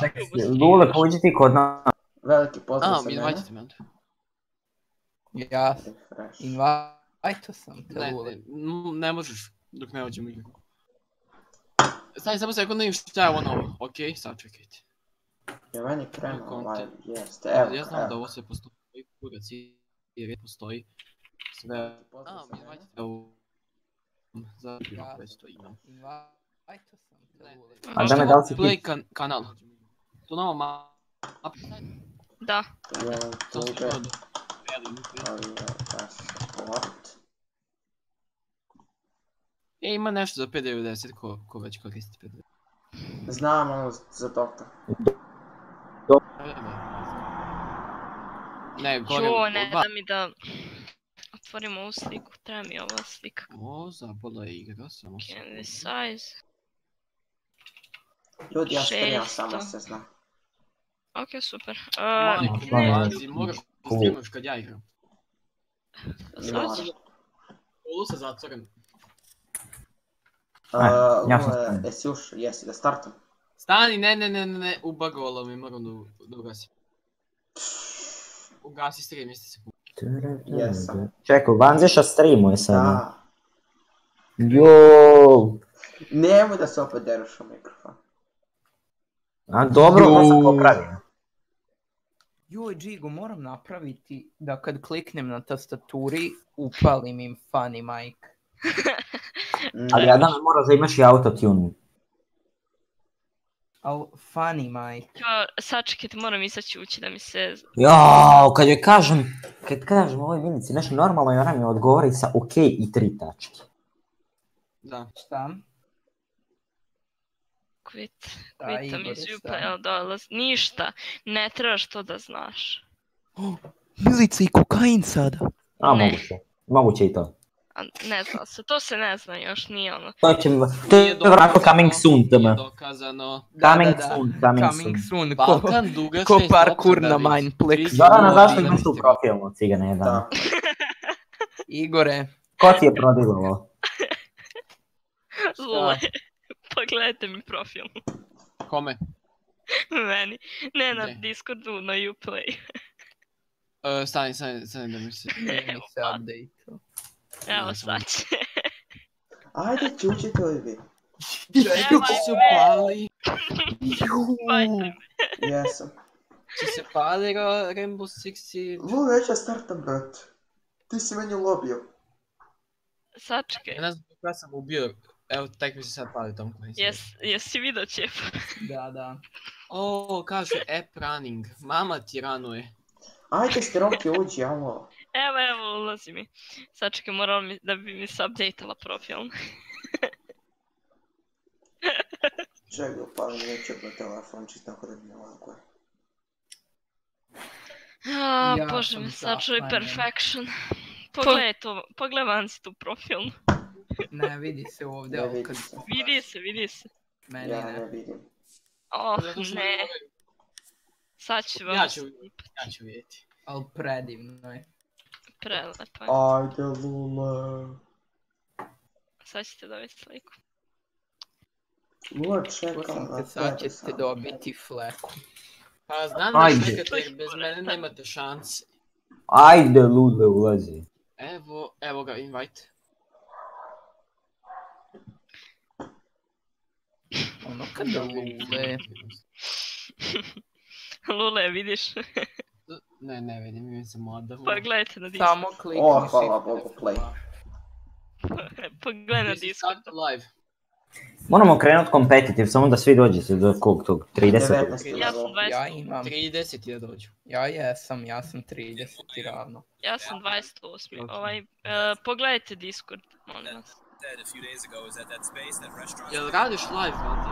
Čekaj, Lule, pođi ti kod nas. Veliki pozdrav A, sa mi mene. invajte me onda. Ja invajto sam te Ne, Lule. ne, ne možeš dok ne uđemo u igru. Stani samo sekund, vidim šta je ovo novo. Okej, sad čekajte. Je meni krenuo ovaj, jeste, evo, ja znam evo. da ovo sve postoji, kurac i jer postoji. Sve... A, mi mene. invajte u... Za Ja već to imam. Invajto sam te Lule. A da me da li si play ti? kan kanal. To nama ma... Da. To sam tuge, to ali je passport. E, ima nešto za 5.90 ko, ko već koristi 5.90. Znam ono za doktor. Ne, gore... Jo, ne da mi da otvorimo ovu sliku, treba mi ova slika. O, zabola je igra, samo se... Canvas size. Ljudi, ja Šesto. samo se zna. Ok, super. Majko, Uh, Majko, ne, Pazi, moraš da streamaš kad ja igram. sad ćeš- Ovo se zatvoren. Uh, ja sam Lule, spreman. jesi už, jesi da startam? Stani, ne, ne, ne, ne, ne, ubagovalo mi, moram da, da ugasim. Ugasi stream, jeste se Jesam. Čekaj, Vanzeša streamuje sada. Da. Joooo. Nemoj da se opet dereš u mikrofon. A dobro, to sam popravio. Joj, Džigo, moram napraviti da kad kliknem na tastaturi upalim im funny mic. Ali Adame moraš da imaš i autotune. Al funny mic. Jo, sačekajte, moram izaći ući da mi se... Jao, kad joj kažem, kad kažem ovoj Vinici nešto normalno i ona mi odgovori sa ok i tri tačke. Da. Šta? Quit, Da, quitam iz evo dolaz. Ništa, ne trebaš to da znaš. Milica i kokain sada. A, Ne. moguće. Moguće i to. A ne zna se, to se ne zna još, nije ono. To će, to je vratno coming soon, Nije tm. dokazano. Coming soon, coming Coming soon. soon. Ko, Balkan duga ko parkour na Mindplex. Zorana, zašto imaš tu isti profilnu cigane jedan? Da. Igore. Ko ti je prodigao? Zle. Pogledajte mi profil. Kome? Meni. Ne na Gdje? Discordu, na Uplay. Uh, stani, stani, stani da mi se... Nije mi se update. Evo Ne, sad će. Ajde, čučite li vi? Čekaj. Bajte me. Jesam. Će se pali Ra- Rainbow Six. Lule, već ja startam, brat. Ti si meni u lobiju. Sačekaj. Ja ne znam kako sam ubio. Evo, tek mi se sad pali Tom Clancy. Jes, jesi vidio čep? Da, da. O, kaže app running. Mama ti ranuje. Ajde, Stroki, uđi, alo. Evo, evo, ulazi mi. Sačekaj, moram mi, da bi mi se updateala profil. Čekaj, upalim YouTube na telefon, čisto tako da mi ne laguje. A, Ja bože me, sačuvaj zapanjen. perfection. Pogledaj to, pogledaj vanci tu profil. Ne vidi se ovdje, Ne vidi kad se. Vidi se, vidi se. meni Ja ne. ne vidim. Oh, ne. Sad ću vam Ja ću, ja ću vidjeti. Ali predivno je. prelepa. Ajde, Lule. Sad ćete dobiti sliku. Lule, čekam sad ćete dobiti fleku. Pa znam da čekate jer bez mene nemate šanse. Ajde, lude, ulazi. Evo, evo ga, invite. Ono kada lule. Lule, vidiš? Ne, ne vidim, vidim se moda. Pogledajte na Discord. Samo klikni O, hvala shift Bogu, play. Pogledaj na This is Discord. live. Moramo krenut competitive, samo da svi dođete do kog tog 30. 19. Ja sam level. 20, Ja imam. 30 je dođu. Ja jesam, ja sam 30 ravno. ja sam 28. Ovaj, uh, pogledajte Discord, molim vas. Jel radiš live, Mati?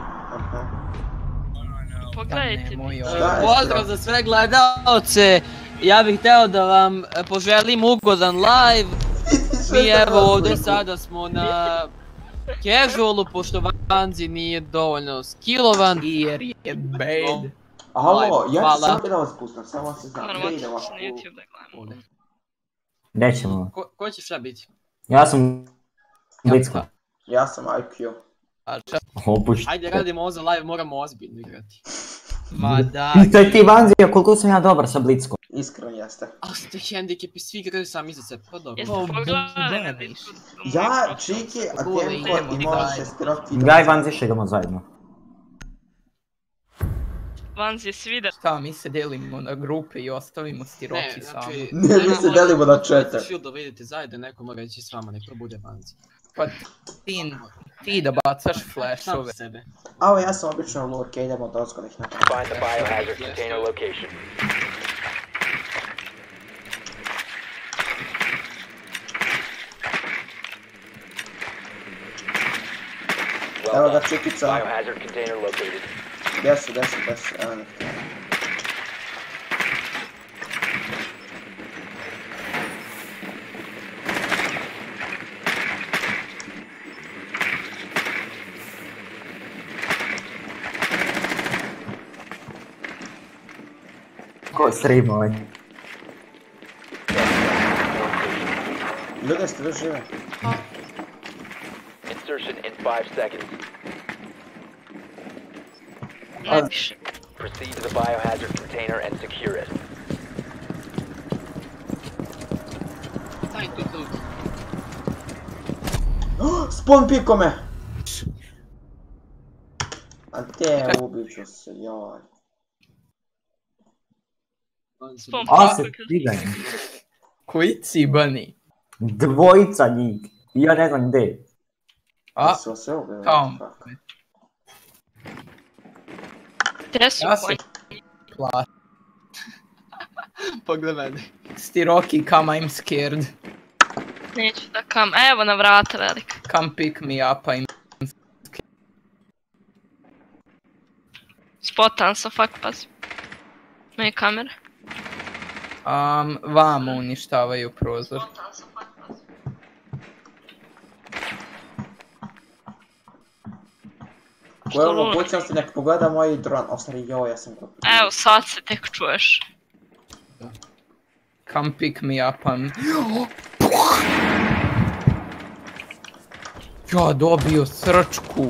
Pogledajte. Da, je Pozdrav za sve gledalce. Ja bih hteo da vam e, poželim ugodan live. Mi evo ovdje sada smo na casualu, pošto Vanzi nije dovoljno skillovan. Jer je bad. Alo, ja ću samo da vas pustim, samo se znam. YouTube da gledamo. Ovdje. Gdje ćemo? Ko, ko će šta biti? Ja sam Blicka. Ja sam IQ. A Opušti. Ajde radimo ovo za live, moramo ozbiljno igrati. Ma da. I to je ti Vanzija, koliko sam ja dobar sa Blickom. Iskreno jeste. A ste hendikepi, svi igraju sami za sebe, pa dobro. Jeste O, pogledali Ja, Čiki, a idemo i mi moja zajedno. šestiroki. Ja i Vanzi igramo zajedno. Vanz je svida. Šta, mi se delimo na grupe i ostavimo stiroki Ne, samo. znači... Ne, mi se delimo na čete. Shield da idete zajedno, neko mora ići s vama, nek to bude Vanzi. Pa ti, ti da bacaš Sam flashove. sebe. A ovo ja sam obično lurke, idemo od ozgo da ih napravim. Find the biohazard container location. Evo Well ga done. Čikica. Biohazard container located. Gdje su, gdje su, gdje su, evo nek te. Ko stream ovaj. Ljudi, ste vi žive? Insertion in five seconds. Ne više. Proceed to the biohazard container and secure it. Daj tu tu. Spawn piko me! A te ubit ću se, joj. Vanzi. Spom. A se stigaj. Koji cibani? Dvojica njih. I ja ne znam gdje. A? Tom. Fuck. Gdje su ja se moji? pla... Pogledaj mene. Stiroki, come I'm scared. Neću da kam. Evo na vrata velika. Come pick me up, I'm... Spotan sam, fuck pazi. Moje kamere. Um, vamo uništavaju prozor. Ko je u Što mogućnosti nek pogleda moj dron. O, stvari, joj, ja sam ga... Evo sad se tek čuješ. Come pick me up, I'm... Ja dobio srčku.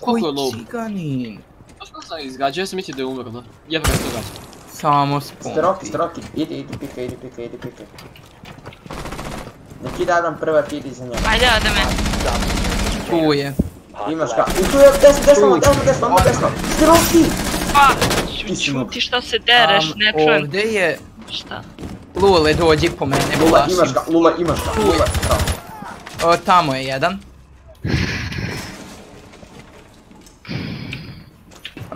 Koji ciganin? Znaš kako sam izgađao, ja sam mislio da je umrlo. Jebno je to gađa. Samo Stroki, spompi. stroki, idi, idi, pikaj, idi, pikaj, idi, pikaj. Nek ide Adam prva, ti idi za njega. Ajde, ajde me. Tu je. Imaš ga. I tu je, desno, desno, desno, desno, desno. Stroki! Pa, čuti šta se dereš, ne čujem ovdje je... šta. Lule, dođi po mene, Lula, imaš ga. Lula, imaš ga, Lula, bravo. O, tamo je jedan.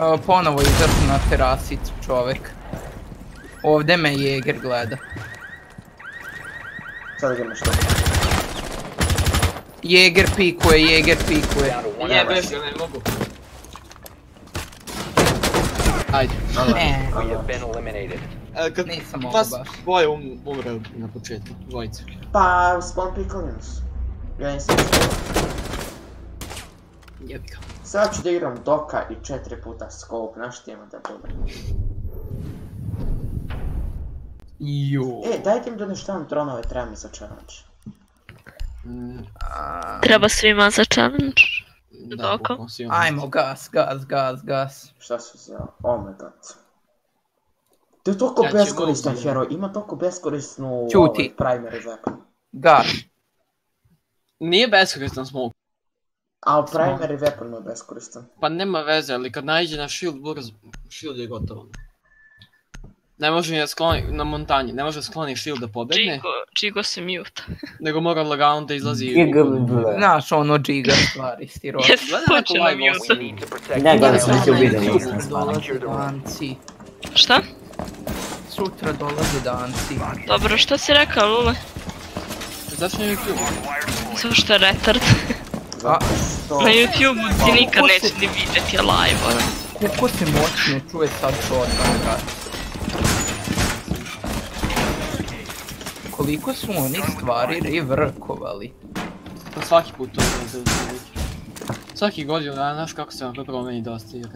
O, ponovo izašao na terasicu čovek. Ovdje me Jeger gleda. Sad ga imaš to. Jeger pikuje, Jeger pikuje. Jebeš ga, ne mogu. Ajde. Ne, We have been eliminated. E, kad nisam mogu vas baš. dvoje um, umre na početku, dvojice. Pa, spawn pickling su. Ja nisam. Jebi ga. Sad ću da igram doka i četiri puta scope, znaš ti ima da bude. Jo. E, dajte mi da uništavam dronove, treba mi za challenge. Mm, Treba svima za challenge. Da. Ajmo, gas, gas, gas, gas. Šta su za... Oh my god. To je toliko Ja beskoristan hero, ima toliko beskorisnu Ćuti. ovaj, primary weapon. Gas. Nije beskoristan smoke. A primary weapon je beskoristan. Pa nema veze, ali kad naiđe na shield brzo, shield je gotovo. Ne može ni da skloni, na montanji, ne može skloni shield da pobegne, Čigo, Čigo se mute. nego mora lagano da izlazi Gig- u krugu. Znaš ono džiga stvari, stiroki. Jes slučajno live mute. to Ne, gledaj sam video, container. nisam danci. Šta? Sutra dolaze danci. Dobro, što si rekao, Lule? YouTube. Zašto je retard? Zato što... Na YouTube ti nikad se- neće ni vidjeti live, ono. Koliko se moćno čuje sad shotgun brat. Koliko su oni stvari revrkovali. Pa svaki put to je Svaki godinu dana, znaš kako se vam to promeni dosta igre.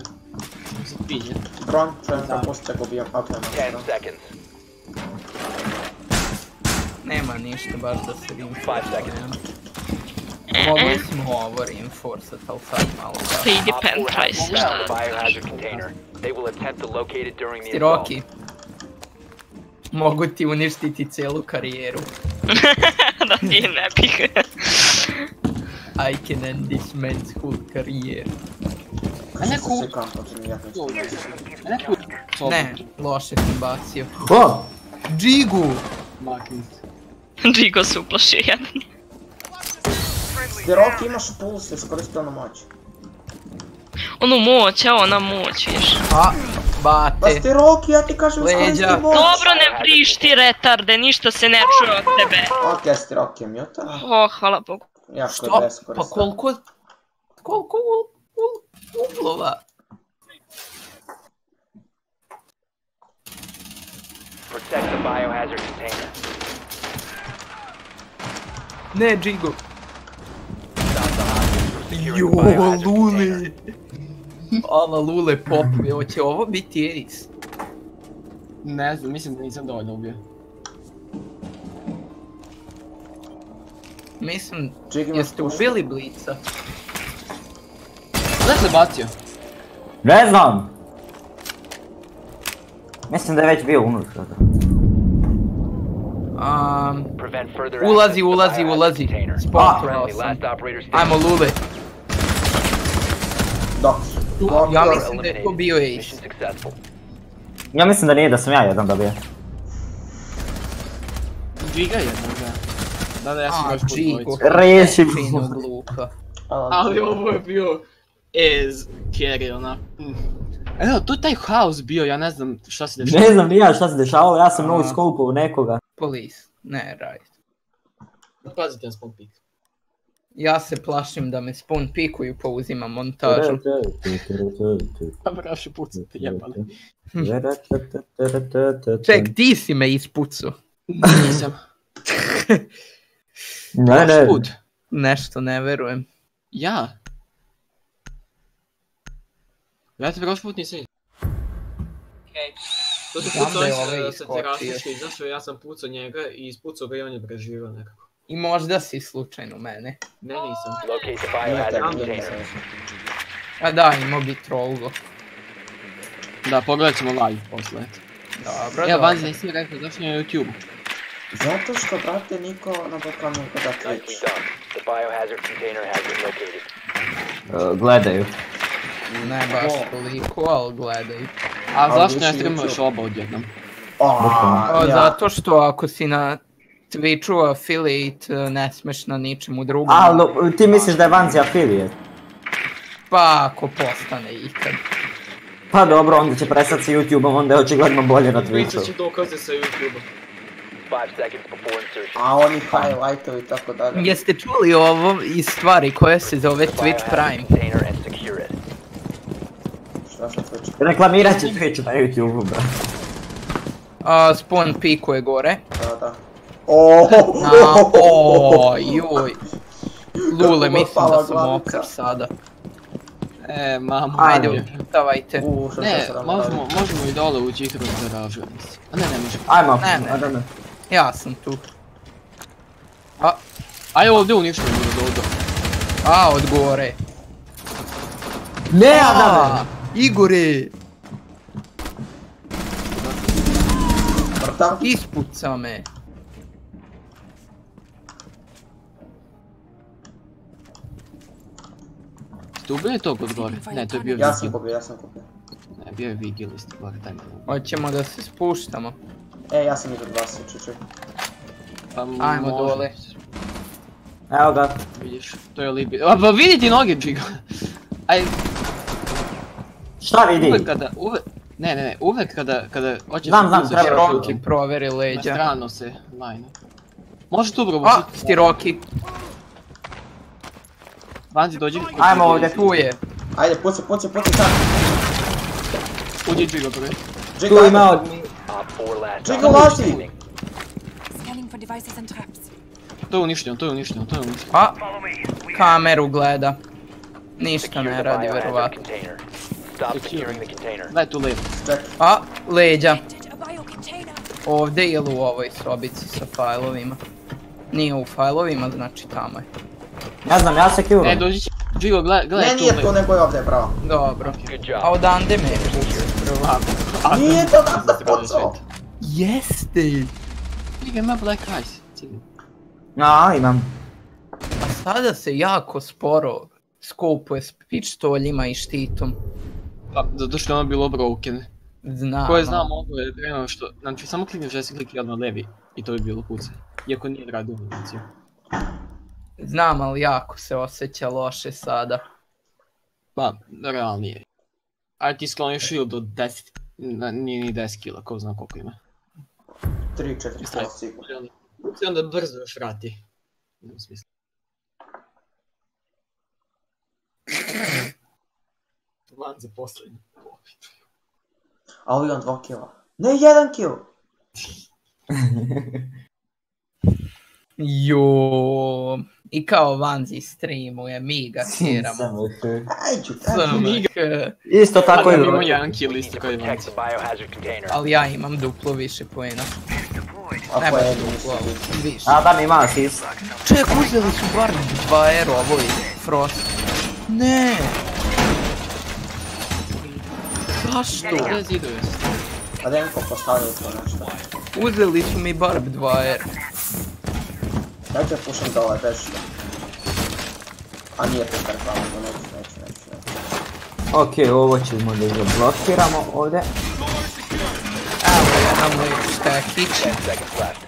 Za pinje. Dron, čujem da ubijam, ok, nema ništa baš da se seconds. Mogli smo ovo reinforcat, ali sad malo kako. idi Op 4 pentraj has se. found the biohazard container. Mogu ti uništiti celu karijeru. da ti ne bih. I can end this man's whole career. A ne Što se ku... kampa, to mi jako A ne loše sam bacio. O! Džigu! Džigo se uplašio jedan. Ti Roki imaš puls, iskoristi onu moć. Onu moć, evo ona moć, viš. A, Pa bate. ti Roki, ja ti kažem iskoristi moć. Dobro, ne vriš ti retarde, ništa se ne čuje od tebe. Ok, sti Roki je mjuta. O, hvala Bogu. Jako Što? je Pa koliko... Koliko ul- ul- uglova? Protect the biohazard container. Ne, securing Jo, the lule. Ala lule popove, hoće ovo biti Ace. Ne znam, mislim da nisam dovoljno ubio. Mislim, imaš jeste ubili Blica? Gdje se bacio? Ne znam! Mislim da je već bio unutra. Um, Ulazi, ulazi, ulazi. last operator Ajmo lule. Dok. Ja mislim da je to bio Ace. Ja mislim da nije, da sam ja jedan dobio. Džiga jednog, da. Da, da, ja sam još. Reši Fino glupa. Ali ovo je bio ez carry onak. mm. Evo, to je taj haos bio, ja ne znam šta se dešava. Ne znam ni ja šta se dešavalo, ja sam novi skopao nekoga. Police. Ne, right. Pazite na spawn pick. Ja se plašim da me spawn pikuju pa uzimam montažu. Pa braši pucati, jebali. Ček, ti si me ispucu. Nisam. Ne, ne. put. Nešto ne verujem. Ja? Ja te prošli put nisam To se Znam pucao ovaj sa je izašao, ja sam pucao njega i ispucao ga i on je preživio nekako. I možda si slučajno mene. Ne, nisam. A da, imao bi trolgo. Da, pogledat ćemo live posle. Dobro, Evo, dobro. Vanzi, nisi mi rekao zašto je na YouTube. Zato što, brate, niko na Balkanu ne gleda Nicely Twitch. done. The biohazard container has been located. Uh, Gledaju. Ne baš toliko, ali gledaj. A zašto ne streamuješ oba odjednom? Aaaa, A, ja. Zato što ako si na Twitchu affiliate, eh, ne smeš na ničemu drugom. A, no, ti misliš da je Vanzi affiliate? Pa ako postane ikad. Pa dobro, onda će prestati sa YouTube-om, onda je očigledno bolje na Twitchu. će dokaze sa YouTube-a. Five seconds before insertion. A oni highlightovi i tako dalje. Jeste čuli ovo iz stvari koja se zove Twitch Prime? Šta sa Twitch? Reklamirat će Twitch na YouTube-u, bro. A, spawn pikuje gore. Da, da. Na, o, joj. Lule, mislim da sam mokar sada. E, mamo. Ajde, što Ne, možemo, možemo i dole kroz garažu, ja mislim. A ne, ne možemo. Ajmo, Ne, ne. Ja sam tu. Ajde ovdje uništimo do dodo. A, od gore. Ne, A, Adame! Igore, ispuca me. Ste ubili tog od gore? Ne, to je bio Ja sam kupio, ja sam kupio. Ne, bio je Vigil isto gore, taj me ubio. Hoćemo da se spuštamo. E, ja sam ispred vas, čučuj. Pa Ajmo dole. Evo ga. Vidiš, to je Libi. A pa vidi ti noge, Džigo. Aj, Šta vidi? uvek kada, uvek, ne, ne, ne, uvek kada, kada hoćeš Znam, znam, treba Roki proveri Na leđa. stranu se, lajno. Može tu bro, A, Stiroki, Vanzi dođi. Ajmo ovdje. tu je. Ajde, puci, puci, puci, sad. Uđi Džigo prvi. Džig, Tu ajde. ima od... Op 4 last Džigo. To je uništeno, to je uništeno, to je uništeno. A, kameru gleda. Ništa ne radi, verovatno. Daj tu lijevo. Ček, A, leđa. Ovdje ili u ovoj sobici sa fajlovima. Nije u fajlovima, znači tamo je. Ja znam, ja se E, kjuram. dođi će, Džigo, gledaj, Ne, gledaj nije to, nego je ovdje, bravo. Dobro. A odande me je. Nije to da se pucao. Jeste! Liga ima Black Eyes. A, imam. A sada se jako sporo skopuje s pištoljima i štitom. Pa, zato što je ono bilo broken. Znam. Ko je zna mogu je prema što, znači samo klikneš desni klik i odmah levi i to bi bilo pucaj. Iako nije radio animaciju. Znam, ali jako se osjeća loše sada. Pa, realnije. Ajde ti skloniš shield od 10, na- nije ni 10 kila, ko zna koliko ima. 3-4 kila sigurno. I onda brzo još vrati. U smislu. Van za posljednji. A ovi on 2 kila. Ne, 1 kill. Jo. I kao Vanzi streamuje, mi ga SMK. Isto tako i Tako ima drugi. jedan kill isto kao i Protect Vanci. the biohazard container. Ali ja imam duplo više poena. Ako Nema je duplo, više. A da mi ima asist. Ček, uzeli su bar dva ero, ovo je Frost. Ne. Zašto? Gdje zidove su? A Denko postavio to nešto. Uzeli su mi bar dva ero. Dajte pušem dole, beži. A nije to perfamo, neću, neću, neću, neću. Ok, ovo ćemo da zablokiramo ovdje. Evo jedan moj štekić. 10 seconds left.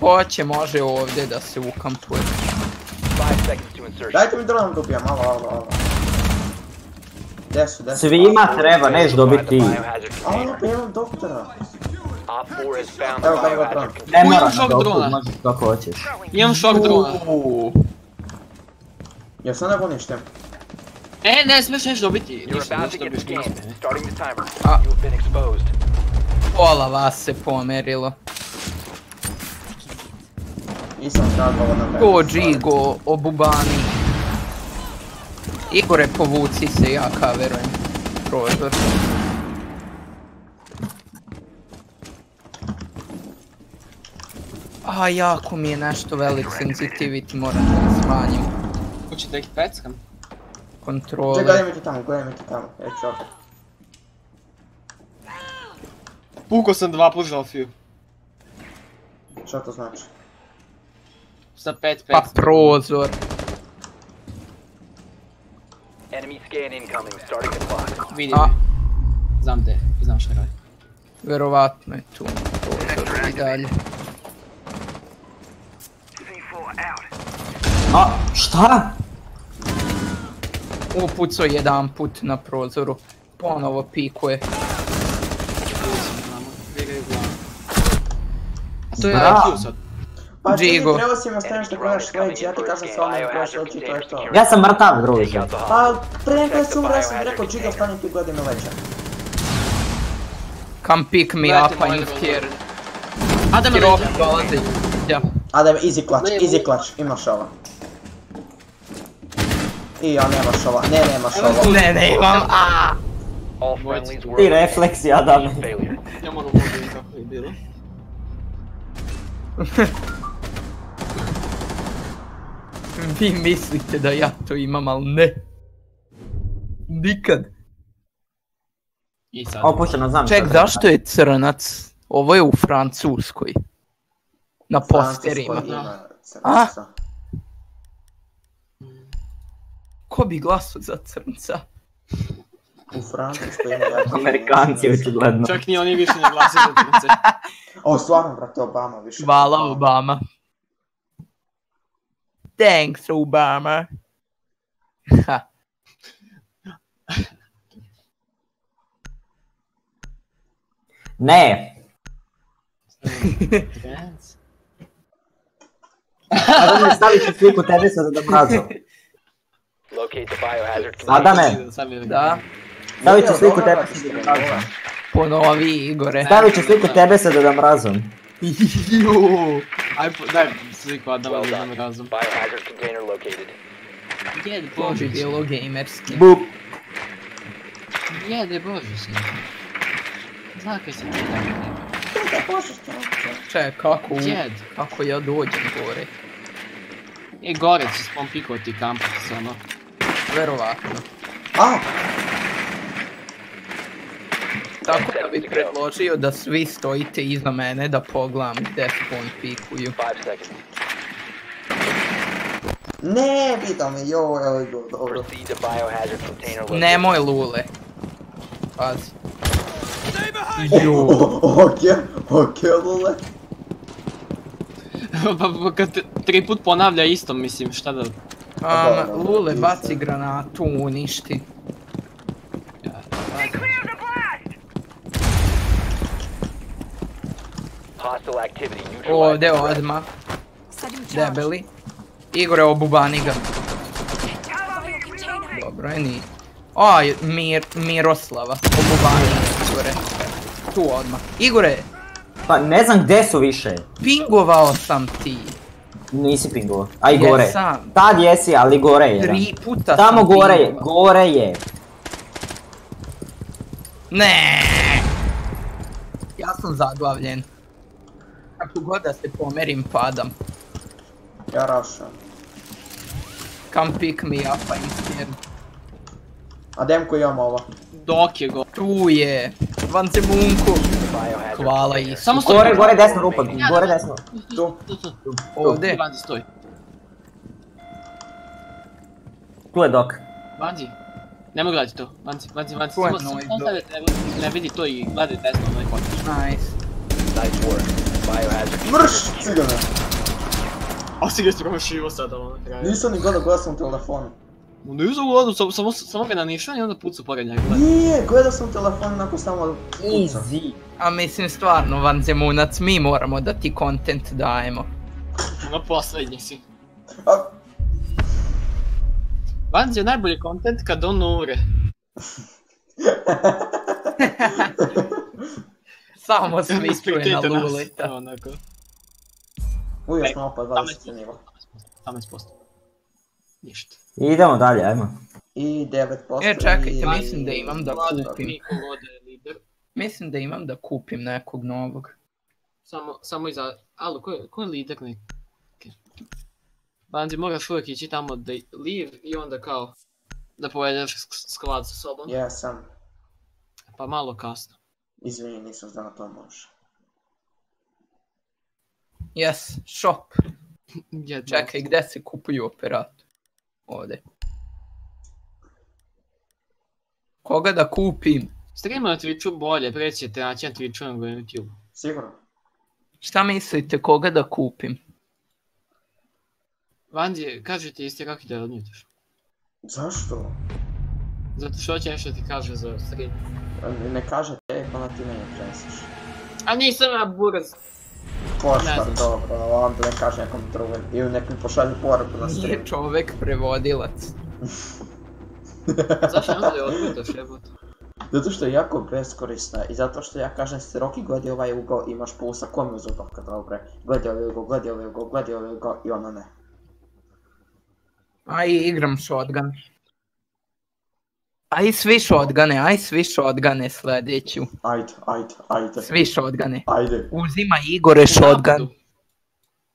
Hoće, može ovdje da se ukampuje. 5 seconds to insertion. Dajte mi drugom da ubijem, malo, malo, malo. Gdje su, gdje su? Svima treba, neš dobiti ti. A ono, imam doktora. Op 4 has found Evo, ga pravim. container. Ne moraš šok da drona. možeš kako hoćeš. Imam šok drona. Jel sam nego uništem? E, ne smiješ nešto dobiti. Ništa, about to ništa get dobiti, ne scanned. smije. Starting the timer. You have been exposed. Pola vas se pomerilo. Nisam skadala na mene. Go, Džigo, obubani. Igore, povuci se, ja kaverujem. Prozor. A, jako mi je nešto velik sensitivity, moram da smanjim. Hoće da ih peckam. Čekaj, Kontrole. gledaj mi ti tamo, gledaj mi ti tamo. Ja ću opet. Pukao sam dva put Zofiju. Šta to znači? Sa 5-5. Pa prozor. Enemy scan incoming. Starting the clock. Vidi A. me. Znam te, znam šta radi. Verovatno je tu prozor i dalje. A, šta? Upucao jedan put na prozoru. Ponovo pikuje. To je. IQ sad. Pa ti Džigo. trebao si mi ostaviti da gledaš Rage, ja ti kažem sa onim gledaš Rage to je to. Ja sam mrtav, druže. hostage. Pa, prije nego sam umre, ja sam rekao Džiga stani ti godinu veća. Come pick me up, I'm drug. here. Adam Ti leđa. opet dolazi. Ja. A da easy clutch, easy clutch, imaš. I ja nemaš ova, ne nemaš ova. Ne, ne imam. A. All friendlies were Ti. Mission failure. Ja moram ovdje kako je bilo. Vi mislite da ja to imam, ali ne. Nikad. I sad. Opušteno, znam Ček, zašto je crnac? Ovo je u Francuskoj. Na posterima. Francuskoj ima A? Ko bi glasao za crnca? U Francuskoj ima jako... Amerikanci, očigledno. Čak ni oni više ne glasuju za trce. O, stvarno, brate, Obama više. Hvala Obama. Thanks Obama. Ha. Ne. Adame, stavit ću sliku tebe sa da mrazom. Locate the biohazard container. Adame, Da, stavit ću sliku tebe sa da mrazom. ponovi Igore. Stavit ću sliku tebe sa da mrazom. Ju. Aj, daj sliku Adama da done. znam razum. Biohazard container located. Bi Bože, bilo gamerski. Bup. jede Bože si. Zna kaj se ti tako Ček, kako, u- Jed. kako ja dođem gore? I gore će spom pikoti kampac, ono. Verovatno. A, Tako da bih predložio da svi stojite iza mene da pogledam gdje spawn pikuju. Five seconds. ne, vidio me, joj, evo go, dobro. Nemoj lule. Pazi. Okej, okej, lule. pa, pa kad tri put ponavlja isto, mislim, šta da... Um, lule, baci granatu, uništi. Ovdje odmah, debeli. Igore, obubani ga. Dobro je, ni. Aj, Mir, Miroslava, obubani Igore. Tu odmah. Igore, Pa ne znam gdje su više. pingovao sam ti. Nisi pingovo. A i gore. Jesam. Tad jesi, ali gore je. Tri puta Tamo gore je, gore je. Ne. Ja sam zaglavljen. Kako god da se pomerim, padam. Ja rašam. Come pick me up, I'm scared. A Demko imamo ovo. Dok je go. Tu je. Vanzemunku. Biohazard Hvala. Isu. Samo stoji. Gore, gore desno rupa, gore desno. Tu. Tu. Ovdje. Vanzi, stoj. Tu je dok. Vanzi. Nemoj gledati to. Vanzi. Tu je Samo, ostavite, ne, vidi to i gledaj desno, onaj kotač. Nice. Nice work. Biohazard Mrš, cigane. A si ga promašivo sada, ono na kraju. Nisam ni gledao, gledao sam u telefonu. Nisam gledao, samo, samo, samo ga nanišao i onda pucu pored njega. Nije, gledao sam u telefonu, nakon samo pucam. Easy. A mislim stvarno, Vanzemunac, mi moramo da ti content dajemo. Ono posljednji si. Vanzi je najbolji content kad on umre. Samo svi čuje na lulita. Onako. uvijek smo opet 20 nivo. 18%. Ništa. Idemo dalje, ajmo. I 9% E, čekajte, i... mislim da imam da Vlade, kupim. Mislim da imam da kupim nekog novog. Samo, samo iza... Alo, ko je, ko je lider neki? Vanzi, moraš uvijek ići tamo da leave i onda kao da povedeš sk- sklad sa sobom. Jesam. Pa malo kasno. Izvini, nisam znao da to može. Yes, shop. Jedno. Čekaj, gdje se kupuju operator? Ovdje. Koga da kupim? Stream na Twitchu bolje, preći ćete naći na Twitchu nego na YouTube. Sigurno? Šta mislite, koga da kupim? Vanzi, kaže ti isti kako da odmjutiš. Zašto? Zato što će nešto ti kaže za stream. Ne- Ne kaže te, pa na ti meni prenesiš. A nisam ja buraz. Ne Koštar, znam. dobro, onda ne kaže nekom drugom. Ili nekom pošalju poruku na stream. Nije čovek prevodilac. Zašto da odmjutaš jebote? Zato što je jako beskorisna i zato što ja kažem se Roki gledaj ovaj ugao imaš pulsa kom uz ubavka dobre. Gledaj ovaj ugao, gledaj ovaj ugao, gledaj ovaj ugao i ona ne. Aj, igram shotgun. Aj, svi shotgune, aj, svi shotgune sljedeću. Ajde, ajde, ajde. Svi shotgune. Ajde. Uzima Igore shotgun.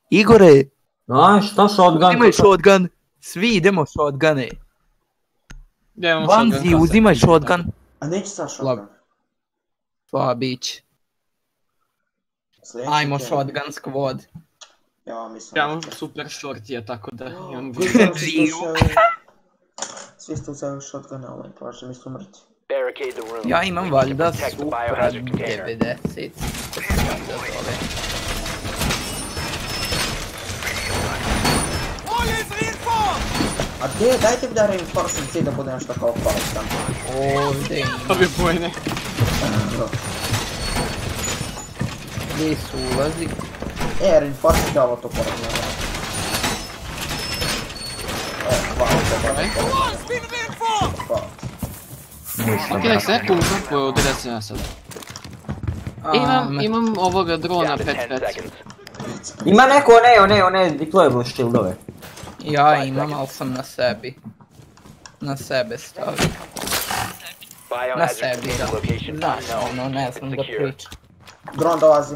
Igore, No, što shotgun? uzimaj shotgun. Svi idemo shotgune. Imamo Vanzi, shotgun? uzimaj shotgun. A neće sad Slab. shotgun. Slabić. Sljedeći Ajmo shotgun squad. Ja mislim. Ja imam super shortija, tako da imam Koji više. su svi ste uzeli shotgune, ali prošli mi su mrtvi. Barricade the room. Ja imam valjda super biohazard container. 90. kako se valjda zove. A gdje, dajte mi da reinforcem cilj da bude nešto kao koristan. Ovdje ima. Bi pojene. Gdje su ulazi? E, reinforcite ovo tu pored njega. E, hvala te, bravo. Hvala. Ništa, Ok, nek se neku grupu udreci na sada. Imam, Am, imam ovoga drona Down to 10 5-5. seconds. Ima neko, one, one, one deployable shieldove. Ja imam, ali sam na sebi. Na sebe stavio. Na sebi, da. Znaš, ono, ne znam da pričam. Dron dolazi.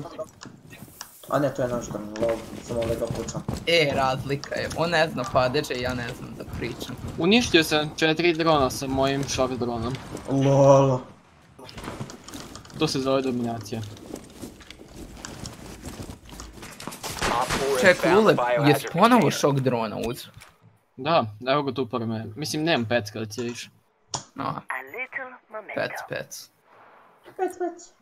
A ne, to je naš dron, lol, samo da ga pucam. E, razlika je. On ne zna padeže, ja ne znam da pričam. Uništio sam četiri drona sa mojim shock dronom. Lol. To se zove dominacija. Op 4 has Ček, Lule, the je biohazard ponovo šok drona uz? Da, evo ga tu pored mene. Mislim, nemam pecka da cijeliš. No, pec, pec. Pec, pec.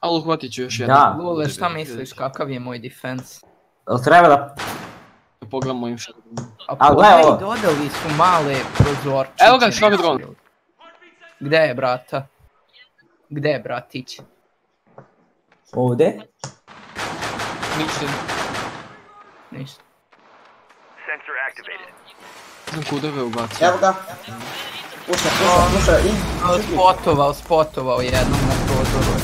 Ali uhvatit ću još jednu. Da. Lule, šta misliš, kakav je moj defense? Jel treba da... Pogledam mojim shock dronom. A A, gle pogledaj, ovo. dodali su male prozorčiće. Evo ga, shock drone. Gde je, brata? Gde je, bratić? Ovdje? Ništa. Ništa. Znam kuda ga ubacio. Evo ga. Puša, puša, puša, i... Spotovao, spotovao jednom na prozoru.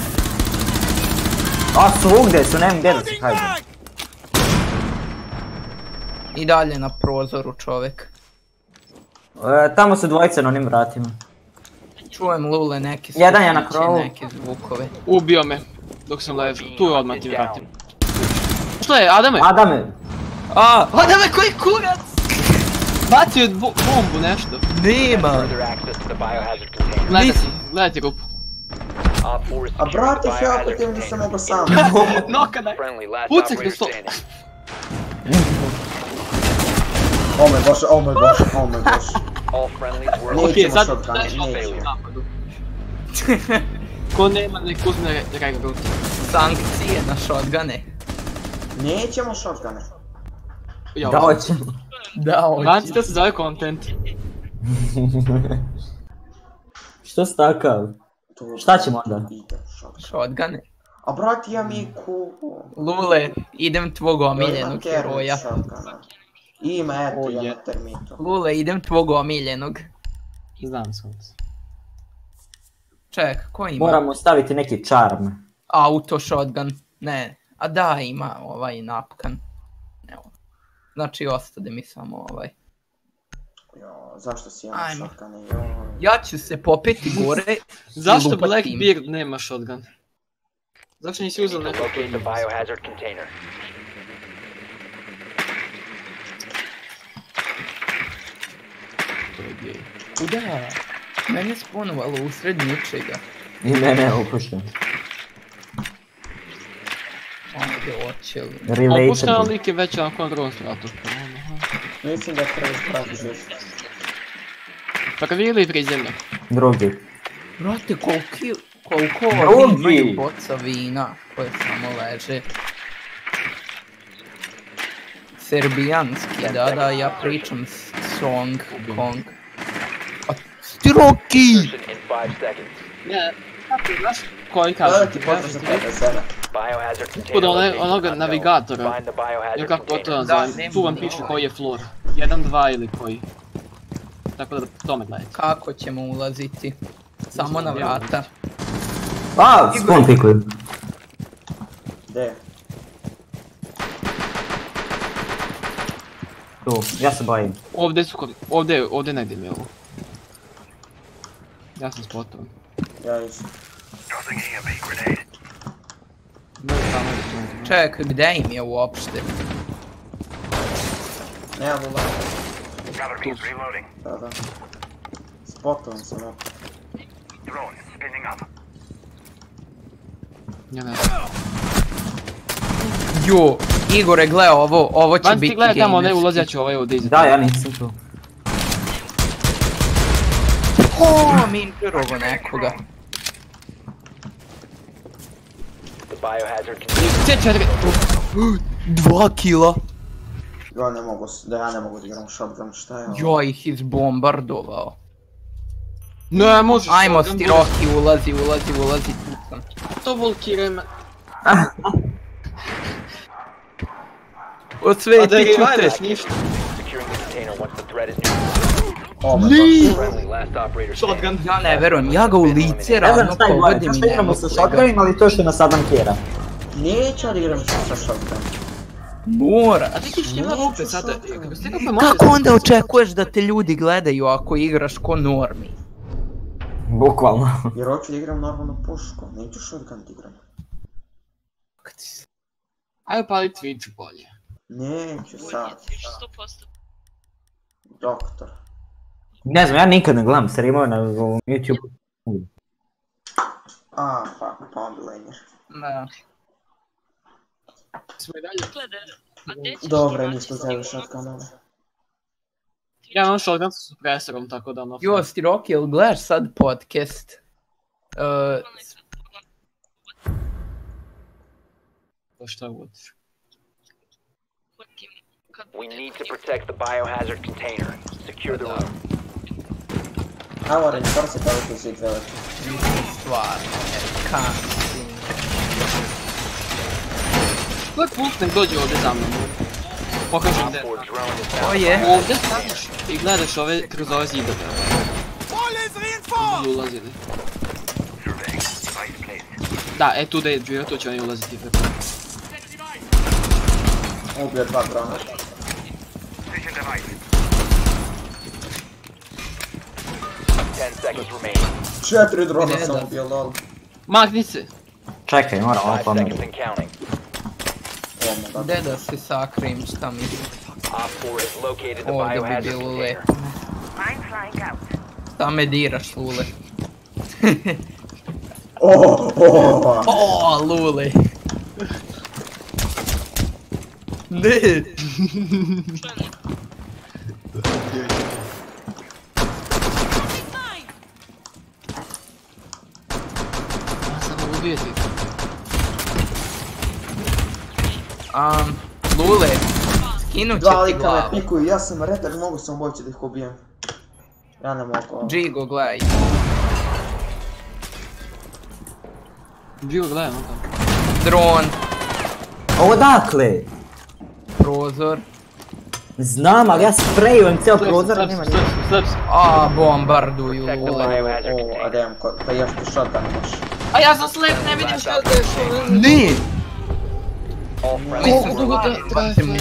A svugdje su, nemam gdje da se hajde. I dalje na prozoru čovek. E, tamo su dvojice na onim vratima. Čujem Lule neke Jedan je na krovu. neke zvukove. Ubio me. Dok sam ležao. Tu je odmah ti vratim. Što je, Adame? Adame, A, Adame, koji kurac? Bacio je bo- bombu, nešto. Nema! Further access to the biohazard container. Gledajte, gledajte rupu. Op 4 is A securing brate, the ja biohazard opet nisam container. mogao sam. Nokada. Friendly, last Pucaj operator kroz to. standing. O moj bože, o moj bože, o moj bože. All friendlies were Nećemo Okej, sad shotgun, daj shotgun nećemo. u napadu. Ko nema, nek uzme regrut. Sankcije na shotgune. Nećemo shotgune. Ja, da hoćemo. Da, hoće. Znači to se zove content. Što si takav? To- Šta ćemo onda? Shotgune. A brati, ja mi ku... Lule, idem tvog omiljenog heroja. Ima, eto, O, ja termitu. Lule, idem tvog omiljenog. Znam sam. Ček, ko ima? Moramo staviti neki charm. Auto shotgun. Ne. A da, ima ovaj napkan. Evo. Znači, ostade mi samo ovaj. Jo, zašto si imam Ajmo. shotgune, joj. Ja ću se popeti gore Zašto Blackbeard nema shotgun? Zašto nisi uzeo neko locate the biohazard container. Kuda? Mene je sponovalo usred ničega. I mene opušten. Related. Related. Au pus că već jedan kontrol stratus. Mislim da treba stratus. Prvi prizemlja? Drugi. Brate, koliki, koliko oni imaju boca vina koje samo leže. Serbijanski, da, da, ja pričam song, kong. A ti Roki! Ne, kako, znaš, koji kažem ti kažem ti. Kod one, onoga unknown. navigatora. Biohazard kako to nazovem, tu vam piše koji je floor. Jedan, dva ili koji. Tako da tome gledajte. Kako ćemo ulaziti? Samo na vrata. A, spawn pikuju. Gde? Tu, ja se bojim. Ovdje su kod, ovdje, ovdje negdje mi je ovo. Ja sam spotovan. Ja isto. Gdje su. Ček, gde im je uopšte? Nema lula. Da, da. Spotovan sam opet. Ja ne znam. Jo, Igore, gle ovo, ovo će Van ti biti gledaj tamo, ne ulazi, ja ću ovaj ovdje. Da, ja nisam tu. O, minčerovo nekoga. C četiri. Dva kila. Ja ne mogu, da ja ne mogu da igram shotgun, šta je ovo? Ja ih izbombardovao. Ne, možeš. Ajmo, Stiroki, ulazi, ulazi, ulazi, tu sam. To volkiraj me. Je ću te. revajveš ništa. Securing the container once the threat is neutralized. O, moj bože. Friendly, last operator Shotgun. Standing. Ja ne verujem, ja ga u lice ravno pogodim i što ne igramo mogu sa shotgunima ali to što nas Adam kjera. Neću da igram sa shotgun. Mora. A ti ćeš njima Neću rupe sada. shotgun. Kako ste kako može? Kako onda očekuješ da te ljudi gledaju ako igraš ko normi? Bukvalno. Jer hoću da igram normalno pušku, neću shotgun da igram. Ajde pali Twitch bolje. Neću sad. Još 100%. Doktor. Ne znam, ja nikad ne gledam streamove na ovom YouTube. A, fuck, pa onda lenjer. Da. Smo i dalje. Dobro, ništa snimku? od kanala. Ja imam shotgun sa supresorom, tako da ono... Jo, Stiroki, jel gledaš sad podcast? Uh, To šta god. We need to protect the biohazard container. Secure the room. Se toliko svi veliki. mislim stvarno, ne, kanci. Ko je pult, nek dođe ovdje za mnom. Pokažem gdje. 4 drone is O je, Ovdje staneš i gledaš ove, kroz ove zidove. Budu ulazili. Da, e tu da je Džiro, tu će oni ulaziti. Ubio dva drona. Ten seconds remaining. Četiri drona Gdje sam da? ubio, lol. Makni se! Čekaj, moram ovo Five seconds pomeriti. and counting. Oh my god. gdje da se sakrim šta mi Op 4 has located the ovdje bi biohazard bilo container. lepo. Šta me diraš, Lule? Oh, oh, O, Lule! Ne! Ja sam ubio ti. Um, Lule, skinut Dva će ti lika me glavu. pikuju, ja sam retar, mogu sam boći da ih ubijem. Ja ne mogu. Džigo, gledaj. Džiro, gledaj, ono tamo. Dron, Odakle? prozor. Znam, ali ja sprejujem cijel prozor, nema slep, ništa. A, bombarduju, O, a dajem, pa još ti shotgun imaš. A ja sam slep, ne vidim što je. Ne! Koliko da da mu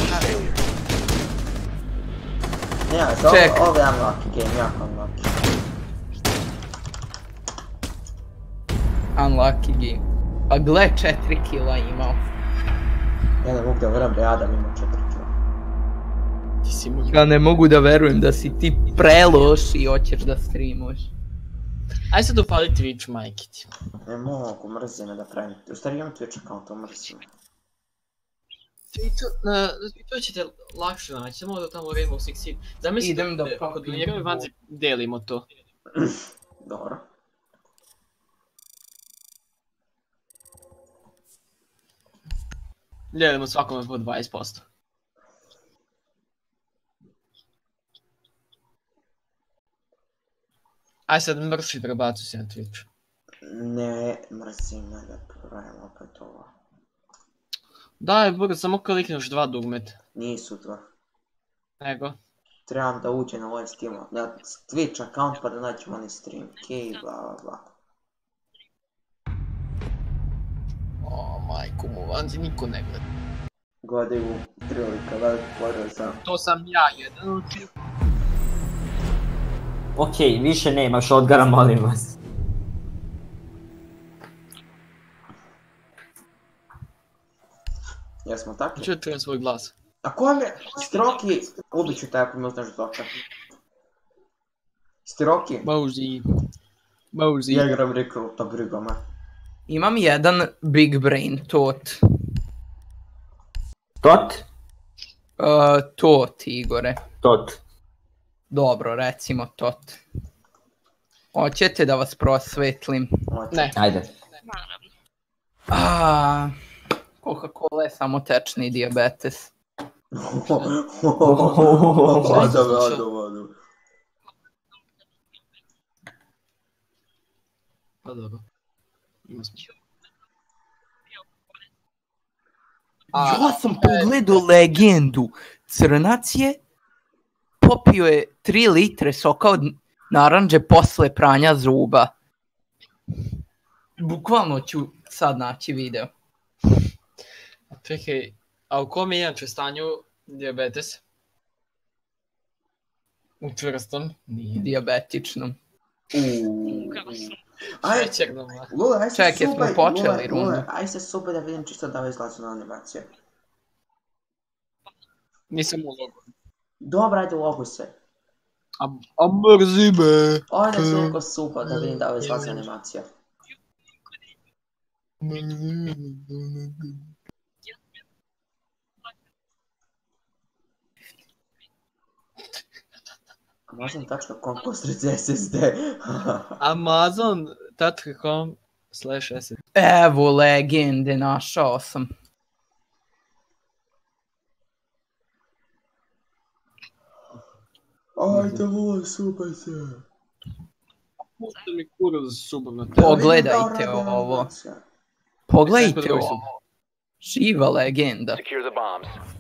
Ne, ovo, je unlucky game, jako unlucky. Unlucky game. A gle, 4 kila imao. Ja ne mogu da vjerujem da je Adam ima četiri kila. Ti si mu... Ja ne mogu da verujem da si ti preloš i hoćeš da streamuješ. Aj sad upali Twitch, majke ti. Ne mogu, mrzi me da pravim. U stvari imam Twitch account, mrzi me. Twitch, na, na Twitchu ćete lakše naći, samo da tamo Rainbow Six Siege. Zamisli Idem da kod njegove pivu. vanze delimo to. Dobro. Delimo svakome po 20%. Aj sad mrši prebacu se na Twitch. Ne, mrzi me da pravim opet ovo. Daj, bude samo klikneš dva dugmeta. Nisu dva. Nego. Trebam da uđe na ovaj Steam, na Twitch account pa da nađem onaj stream. Kej, bla bla bla. O, majku mu, vanzi niko ne gleda. Gledaju prilika, veliko gledaju sam. To sam ja, jedan tih. Okej, više nema shotguna, molim vas. Jesmo takvi? Čujem čujem svoj glas. A ko me? Stroki, ubit ću te ako me uzmeš toka. Stroki, Mauzi. Mauzi. ja igram rekruta, briga me. Imam jedan big brain tot. Tot? Uh, tot, Igore. Tot. Dobro, recimo tot. Hoćete da vas prosvetlim? Ne. Ajde. Naravno. A, Coca-Cola je samo tečni diabetes. Vado, vado, vado. Pa dobro. Ima smisla. ja sam pogledao legendu. Crnac je popio je 3 litre soka od naranđe posle pranja zuba. Bukvalno ću sad naći video. Čekaj, a u kom je inače stanju diabetes? U čvrstom? Nije. Dijabetičnom. Uuu. Aj. Lule, aj se Ček, jesmo subaj, počeli Lule, rundu? Lule, aj se subaj da vidim čisto da ovo izlazi na animaciju. Nisam ulogo. Dobro, ajde uloguj se. A, a mrzi me. Ajde zvonko supa da vidim da li izlazi animacija. Amazon.com kostrica SSD. Amazon.com slash S. Evo legende, našao sam. Ajde, voj, supaj se. Pušta mi kurac subom na Pogledajte ovo. Pogledajte ovo. Živa legenda. Secure the bombs.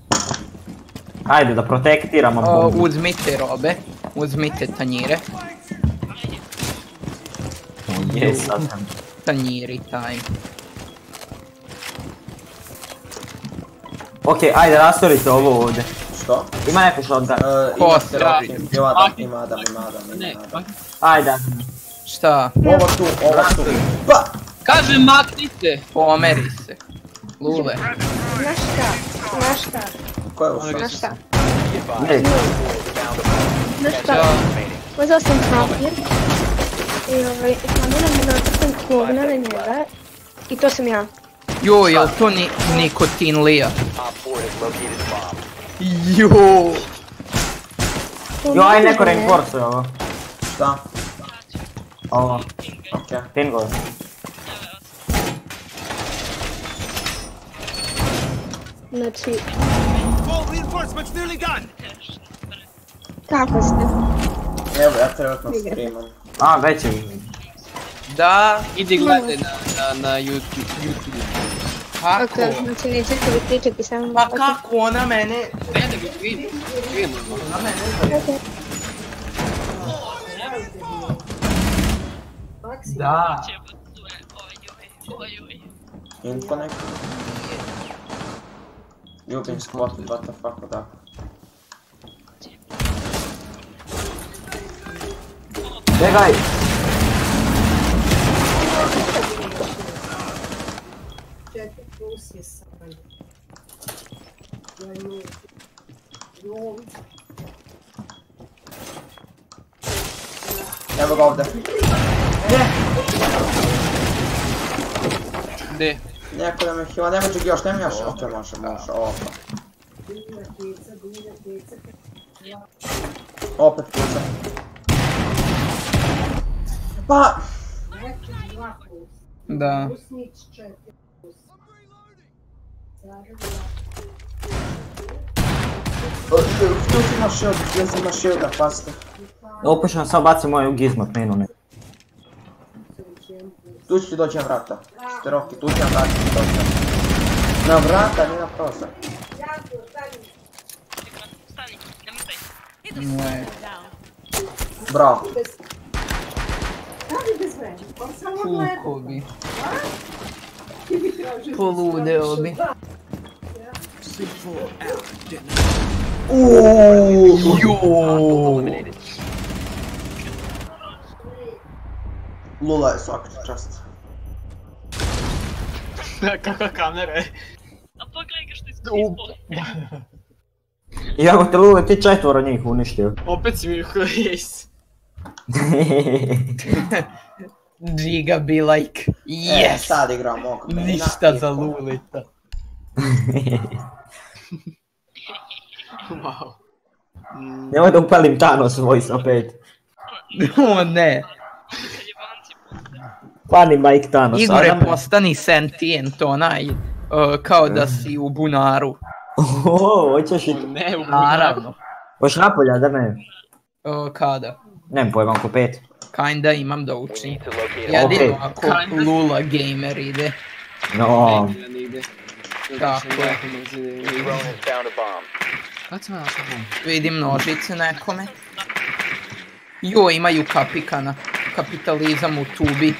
Ajde, da protektiramo bombu. uzmite robe, uzmite tanjire, sam. tanjiri taj. Ok, ajde, rastorite ovo ovdje. Što? Ima neko shotgun. Uh, Ko ima Adam, ima Adam, ima Adam, ima Ne, Adam. Ajde. Šta? Ovo tu, ovo tu. Pa! Kažem maknite! Pomeri se. Lule. Na šta? Na šta? Ko je ušao? Na šta? Ne, Na šta? Uzeo sam papir i ovaj, planiram da nacrtam kogna na njega i to sam ja. Jo, jel to ni, nikotin lija? Op 4 has located the bomb. Jo. Jo, aj neko ne. reinforcuje ovo. Šta? Ovo, Okej. pingove. Znači, Full reinforcements nearly done. Kako ste? Evo, ja trenutno streamam. A, već je. Da, Idi gledaj na, na, na YouTube. YouTube. kako? Ok, znači nećete vi pričati samo. Pa kako ona mene... Ne da ga vidim. Ona mene... Ok. Da. Neko? Ljubim spot, what the fuck, da. Čekaj! Evo ga ovdje. Gde? Neko da me hila, ne može još, nema još. Ok, može, može, opa. Opet puca. Pa! Da. Tu si ima shield, tu si ima shielda, pazite. Opušno sam bacim moju gizmot minu ne. Tu ću ti doći na vrata. Ste roki, tu ću na vrata, doći na vrata, nije na prozor. Stani, nemoj taj. Ne. Bravo. Kukovi. Poludeo bi. Jo. Eliminated. Lula je svaka čast. Kakva kamera je? A pogledaj ga što ispod. Iako te lule ti četvoro njih uništio. Opet si mi jes. Giga be like, E, yes! sad igram mena Ništa za Lulita. Wow. Mm, Nemoj da upalim Thanos voice opet. O ne. Pani Mike Thanos. Igore, Adam- postani sentient, onaj, uh, kao da si u bunaru. Oho, hoćeš i... ne, u Naravno. Hoćeš napolja da ne? Uh, kada? Nemam pojma, oko pet. Kinda imam a Jedino Ok. ako Kinda. Lula gamer ide. No. Tako je. Kad sam našao bom? Vidim nožice nekome. Jo, imaju kapikana. Kapitalizam u tubi.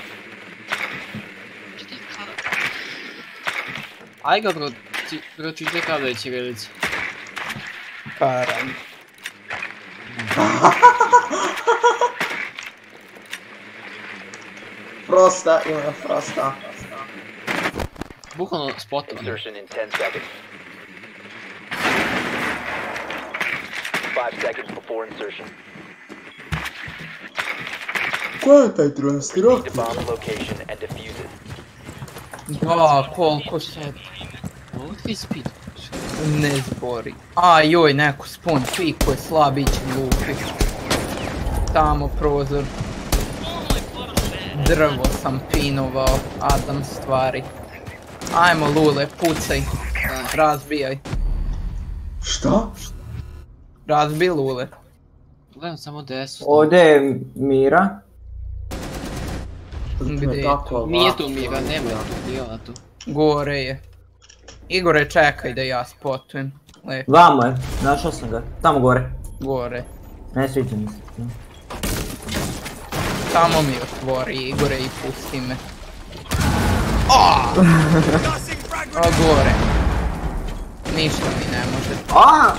Aj ga proči- pročitaj kada je ćirilica. Karan. Prosta, ima prosta. Bukvalno spotovan. Insertion in 10 seconds. five seconds before insertion. Ko je taj trojasti Proceed to bomb the location and defuse it. Da, koliko se Mogu ti spit? Ne zbori. A joj, neko spawn piku je slabić lupi. Tamo prozor. Drvo sam pinovao, Adam stvari. Ajmo Lule, pucaj. Razbijaj. Šta? Razbij Lule. Gledam samo desu. Ovdje je Mira. To Gdje je tako Nije tu Mira, nema tu. Gore je. Igore, čekaj da ja spotujem. Lepo, Vamo je, našao sam ga. Tamo gore. gore. Ne sviđa mi se. Tamo mi otvori Igore i pusti me. Frag A gore. Ništa mi ne može. A!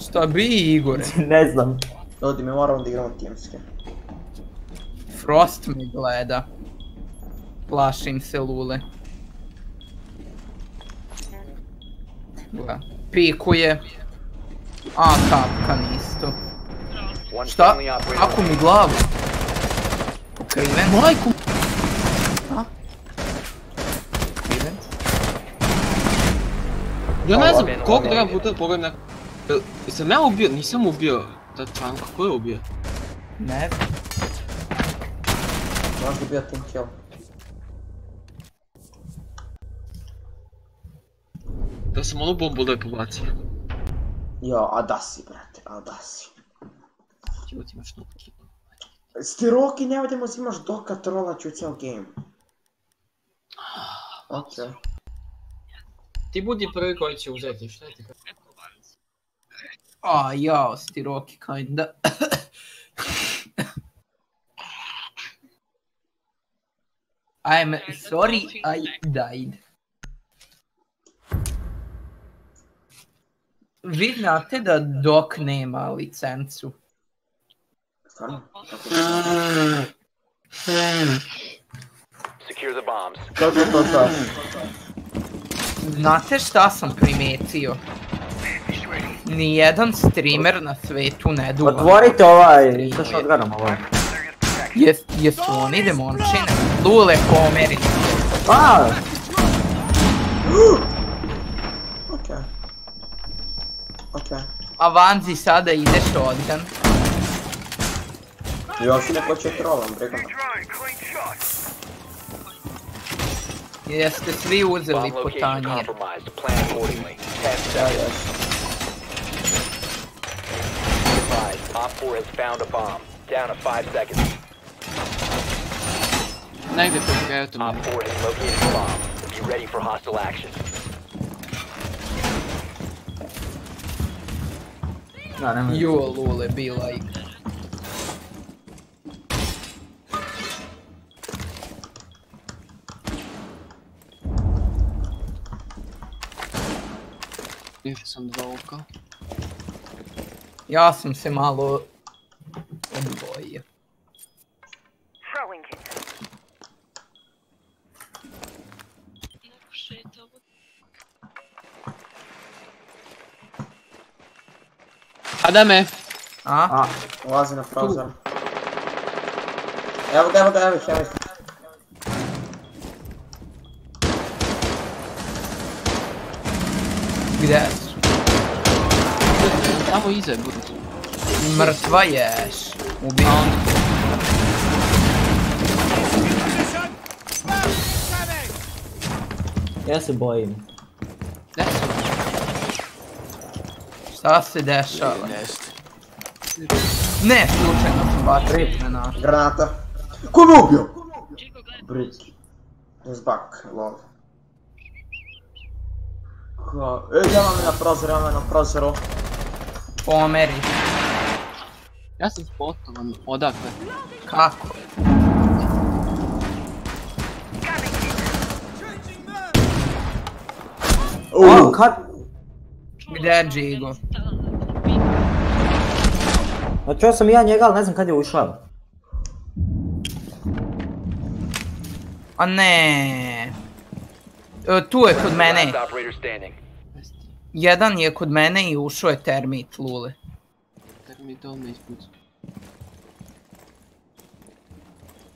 Šta bi Igore? Ne znam. Ljudi, mi moramo da igramo timske. Frost mi gleda. Plašim se Lule. Gle, Pikuje. A, kapkan isto. Šta? Kako mi glavu? Pokriven? Majku! A? Pokriven? Ja ne znam koliko treba puta pogledam na... Jel- Jesam ja ubio? Nisam ubio ta članka, ko je ubio? Ne znam. Možda bio team kill. Da sam onu bombu lepo bacio. Jo, a da si, brate, a da si. Evo ti imaš nutki. Stiroki, nemoj da mu uzimaš doka trola ću cijel game. Okej. Ti budi prvi koji će uzeti, šta ti kažem? A, jao, stiroki kinda. I'm sorry I died. Vi znate da Dok nema licencu. Stvarno? Secure the bombs. Kako je to to? Znate šta sam primetio? Nijedan streamer na svetu ne duva. Otvorite ovaj, sa shotgunom ovaj. Jes, jesu oni demončine? Lule, pomeri. A! Okej. Okej. A Vanzi sada ide shotgun. Još neko će trolam, briga me. Jeste svi uzeli Bomb po location tanjir. compromised. Plan accordingly. Ten Ja, seconds. jesam. Advised. Op 4 has found a bomb. Down to five seconds. Negdje pod krevetom. Op 4 has located a bomb. Be ready for hostile action. Da, nema. Jo, Lule, be like. Još sam dva oka. Ja sam se malo odvojio. Neko šeta ovo. Adame! A? A, Ulazi na prozor. Evo ga, evo ga, evo ih, evo ih. Gdje su? Tamo iza je budu. Mrtva ješ. Ubij. position! Smoke! Coming! ja se bojim. Gdje su? Šta se dešava? Ne, slučajno sam bacio Rip. na naš. Granata. Ko me ubio? There's back, lol. E, evo me na prozor, evo me na prozoru. Pomeri. Ja sam spotovan, odakle? Kako? O, kad? Gdje je Džigo? A čuo sam i ja njega, ali ne znam kad je ušao. A ne. E, tu je kod mene. Jedan je kod mene i ušao je termit Lule. Mi to ne ispucu.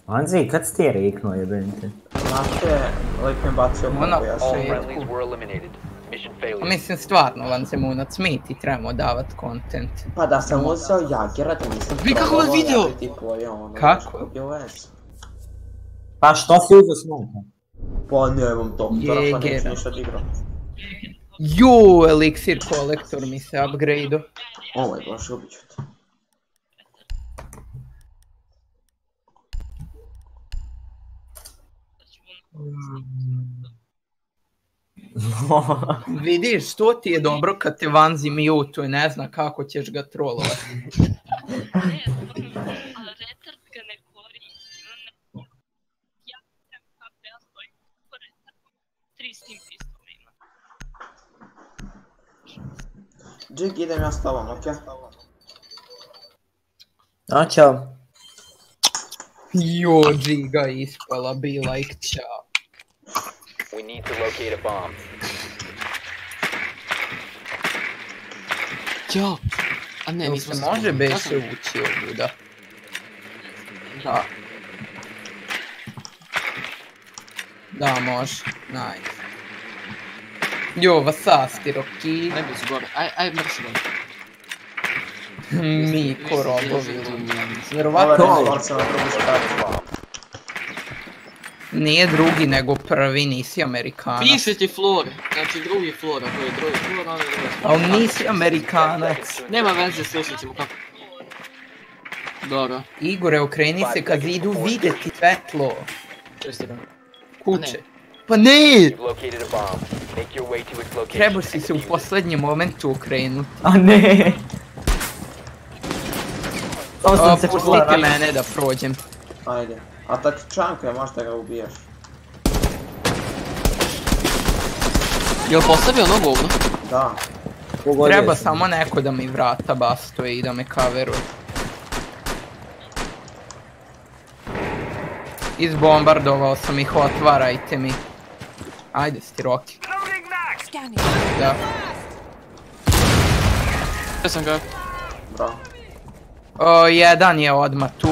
Anzi, kad si ti je riknuo jebente? Znate, lik mi bacio Ona- bombu, ja All sam... Mislim, stvarno, Vanzemunac, mi ti trebamo davat content. Pa da sam uzeo Jagera, da nisam Vi kako vas pojeo, ono, Kako? Pa što si uzeo smoka? Pa nemam doktora, pa neću ništa odigrao. Ju, eliksir kolektor mi se upgrade O moj bože, ubit ću te. Vidiš, to ti je dobro kad te Vanzi mute i ne zna kako ćeš ga trolovat. Ne, stvarno, ali retard ga ne koristi. on ne- Ja sam KPL svoj retard, tri s tim pistolima. Jig, idem ja s tobom, okej? A, čao. Jo, Giga ispala, be like, čao. We need to locate a bomb. Ćao! A ne, nismo se može Kako? ući ovuda? Da. Da, može. Nice. Jo, vasasti, Roki. Aj, bez gore. Aj, aj, mrši gore. Mi, ko robovi. Ovo Vjerovatno je Forza na drugu stranu. Nije drugi nego prvi, nisi Amerikanac. Piše ti flor, znači drugi flor, ako je drugi flor, onda je drugi flor. Ali nisi Amerikanac. Nema veze, slušat ćemo kako. Dobro, Igore, okreni se kad idu vidjeti svetlo. Kuće. Pa ne! You've located a bomb. Make your way to its location. Trebao si se u posljednjem momentu okrenuti. A ne! To A, sam se Pustite mene da prođem. Ajde. A tak čanka je, možda ga ubiješ. Jel postavio ono govno? Da. Pogodio Treba sam. samo neko da mi vrata bastoje i da me coveruje. Izbombardovao sam ih, otvarajte mi. Ajde, stiroki. Da. Ja sam ga. Bravo. O, jedan je odmah tu.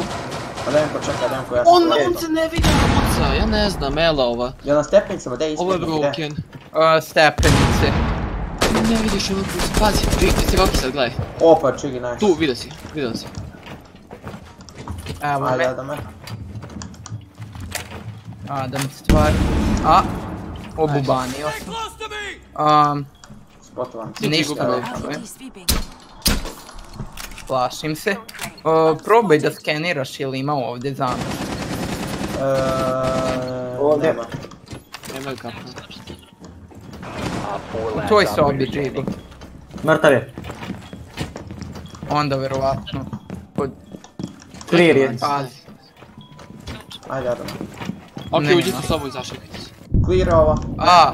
Pa mi počekaj, da mi koja sam On, on se ne vidi puca, ja ne znam, Ela ova. Jel na stepenicama, gdje je Ovo je ispred? Broken. O, stepenice. Ne vidiš ovo puca, pazi, ti ti roki sad, gledaj. Opa, čigi, nice. Tu, vidio si, vidio si. Evo me. ajde me. Adam stvar. A, obubanio sam. Um, Spotovan. Ništa Google. ne Plašim se. O, probaj da skeniraš ili ima ovdje za. Eee... Ovdje. Nema. Nemaju kapu. U toj sobi. Džigo. Mrtav je. Onda verovatno. Kod... Clear je. Pazi. Ajde, me. Ok, Nema. uđi u sobu i zašekajte se. Clear ova. A,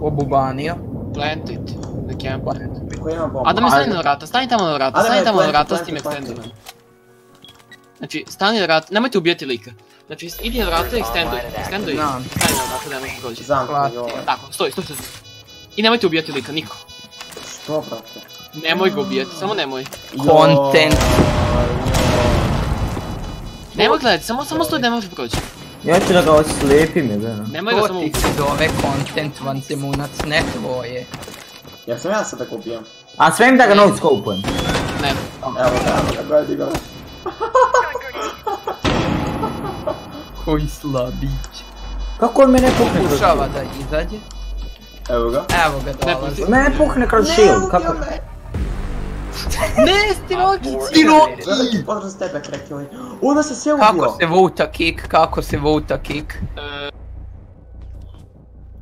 obubanio. Plant it. The camp plant. Ko ima bombu? Adam, stani na vrata, stani tamo na vrata, stani tamo na vrata s tim planti. extenderom. Znači, stani na vrata, nemojte ubijati lika. Znači, idi na vrata i extenduj, extenduj, Znam. stani na vrata da ne može Hvala. ovo. Tako, stoj, stoj, stoj. stoj. I nemojte ubijati lika, niko. Što, brate? Nemoj ga ubijati, samo nemoj. Content. Nemoj gledati, samo, samo stoj da ne može proći. Ja ću da ga oslijepim jebeno. Nemoj ga To samo ti ubijati. se zove content, vanzemunac, ne tvoje. Jel sam ja sad da ga ubijem? A sve im da ga no scopujem. Ne. Evo ga, evo ga, gledaj ga. Koji slabić. Kako on me ne pukne kroz shield? da izađe. Evo ga. Evo ga dolazi. Ne pukne kroz shield, kako? Ne, Stiroki! Eliminated. Gledaj, pozdrav s tebe, kreki ovaj. Onda se sve ubio. Kako se vuta kick, kako se vuta kick.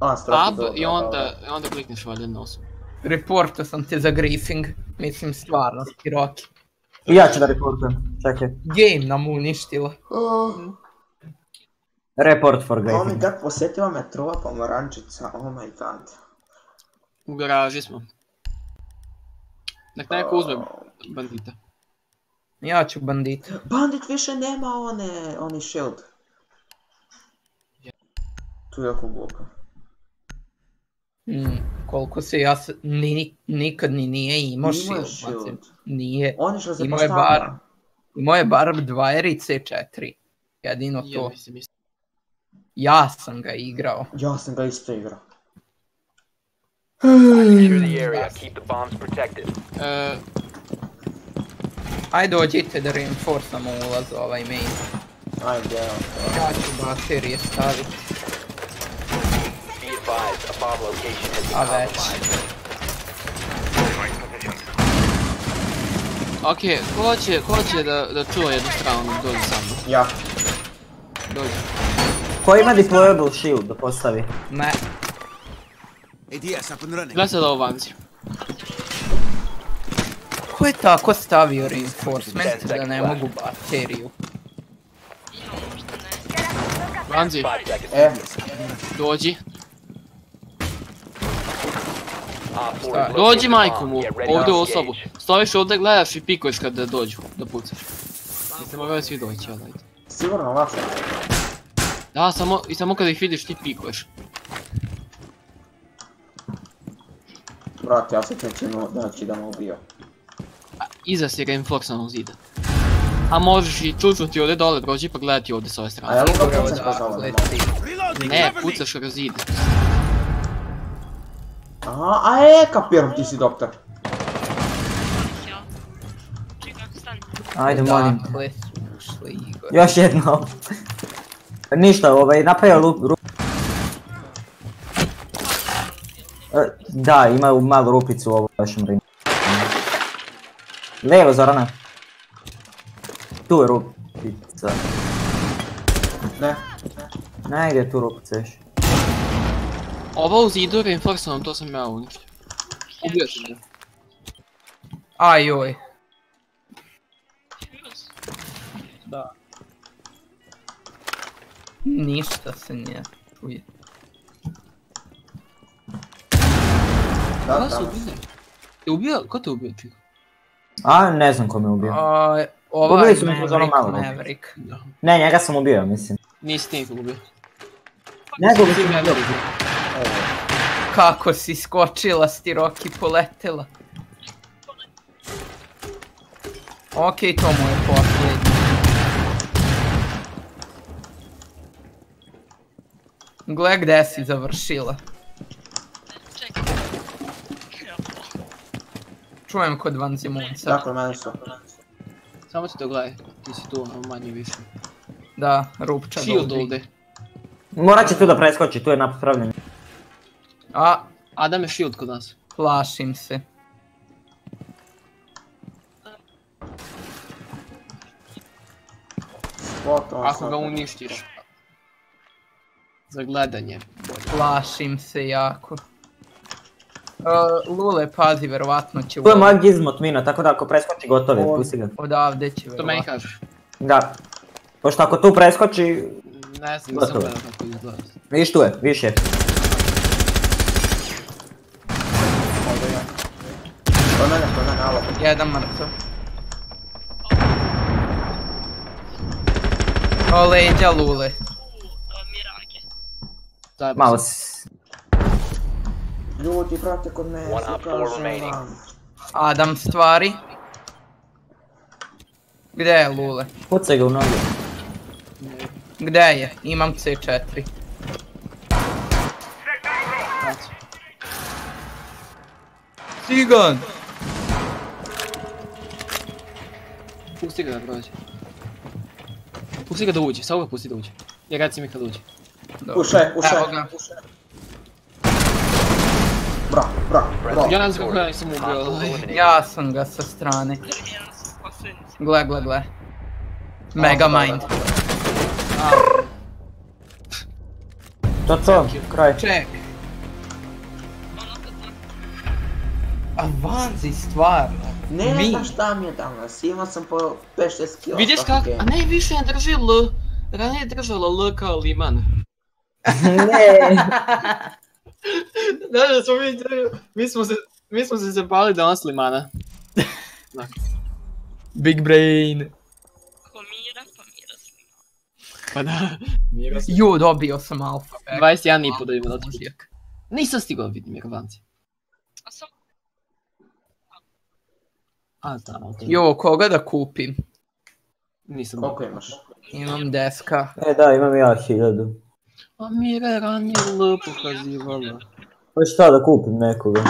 A, Tab dobro, i onda, onda klikneš valjda na osobu. Reportao sam te za griefing. Mislim stvarno, Stiroki. I ja ću da reportujem. Čekaj. Game nam uništila. Oh, Report for Oh my griefing. god, posjetila me trova pomorančica, oh my god. U garaži smo. Nek neko uzme bandita. Ja ću bandit. Bandit više nema one, oni shield. Tu je jako glupo. Mm, koliko se ja s- ni, nikad ni nije imao shield. Nije. On je što se Imao je bar, imao je bar dva i C4. Jedino Ja to. mislim. Ja sam ga igrao. Ja sam ga isto igrao. Secure the area. Keep the bombs protected. E, Ajde dođite da reinforcamo ulaz u ovaj main. Ajde, evo. Ja ću baterije staviti. Advised, a bomb location has A been već. compromised. ok, ko će, ko će da, da čuje jednu stranu, dođi sa mnom. Ja. Dođi. Ko ima deployable shield da postavi? Ne. ADS up and running. Gledaj sad ovo vanzi. Ko je tako stavio reinforcement da ne mogu bateriju? Vanzi. E, dođi. Dođi, majku mu, ovdje u osobu. Stojiš ovdje, gledaš i pikuješ kad da dođu, da pucaš. Mislim, moraju svi doći, jel ajde. sigurno lakše. Da, samo, i samo kad ih vidiš ti pikuješ. Brate, ja sad neću znači da me ubio. A iza si reinforsanog zida. A možeš i čučnuti ovdje dole, dođi pa gledati ovdje s ove A strane. ja Sigurno lupa pucam Ne, pucaš kroz zid. Aha, a e, kapiram ti si doktor. Ajde, molim. Dakle su ušli Igor. Još jedno. Ništa, ovaj, napravio lup, rup... Da, ima malu rupicu u ovom vašem ringu. Levo, Zorana. Tu je rupica. Ne. Negdje tu rupica još. Ovo u zidu reinforsanom, to sam ja uništio. Ubio sam ga. Ajoj. Fuse. Da. Ništa se nije čuje. Da, su ubili? Te ubio? Ko te ubio, Čiko? A, ne znam ko me ubio. A, ovaj Ubili su me kroz ono malo. Maverick. Da. Ne, njega sam ubio, mislim. Nisi ti nikog ubio. Nego bi Ti sam ubio. Kako si skočila, stiroki poletela. Okej, to mu je posljednji. Gle gde si završila. Čujem kod Vanzimunca. Dakle, mene su. Samo ti to gledaj, ti si tu ono manje više. Da, rupča ovdje. Morat će tu da preskoči, tu je napravljen. A, Adam je shield kod nas. plašim se. Ako ga uništiš. Za gledanje. Plašim se jako. Uh, Lule, pazi, verovatno će Tu je moj gizmot mina, tako da ako preskoči gotov je, On- pusti ga. odavde će To meni verovatno. kažeš. Da. Pošto ako tu preskoči, Ne znam, nisam gledao kako izgleda. vidiš tu je, vidiš Jedan mrtav. O, leđa Lule. Malo sam. s... Ljudi, brate, kod mene, four kažem vam. Adam stvari. Gde je Lule? Pucaj ga u nogu. Gde je? Imam C4. Cigan! Pusti ga da prođe. Pusti ga da uđe, samo ga pusti da uđe. I reci mi kad uđe. Dobro. Ušaj, ušaj. Evo ga. Bra, bra, bra. Ja ne znam kako ja nisam ubio. Ja sam ga sa strane. Ja. Gle, gle, gle. Megamind. To to, kraj. Ček. Ono kad sam A vanzi stvarno. Ne Mi. znam šta mi je danas, imao sam po 5-6 kila. Vidiš kak? A ne, više ne drži L. Ranije je držala L kao liman. ne. Da, da smo mi, mi smo se, mi smo se zapali danas limana. Big brain. Homira, pa Mira sam. Pa da. Ju, dobio sam alfa. 21 i po da ima da. Nisam stigao vidim Jervanci. A A, ali to Jo, koga da kupim? nisam Koliko imaš? Imam deska. E da, imam ja hiljadu. A Mira je ranije L pokazivala. Pa šta da kupim nekoga?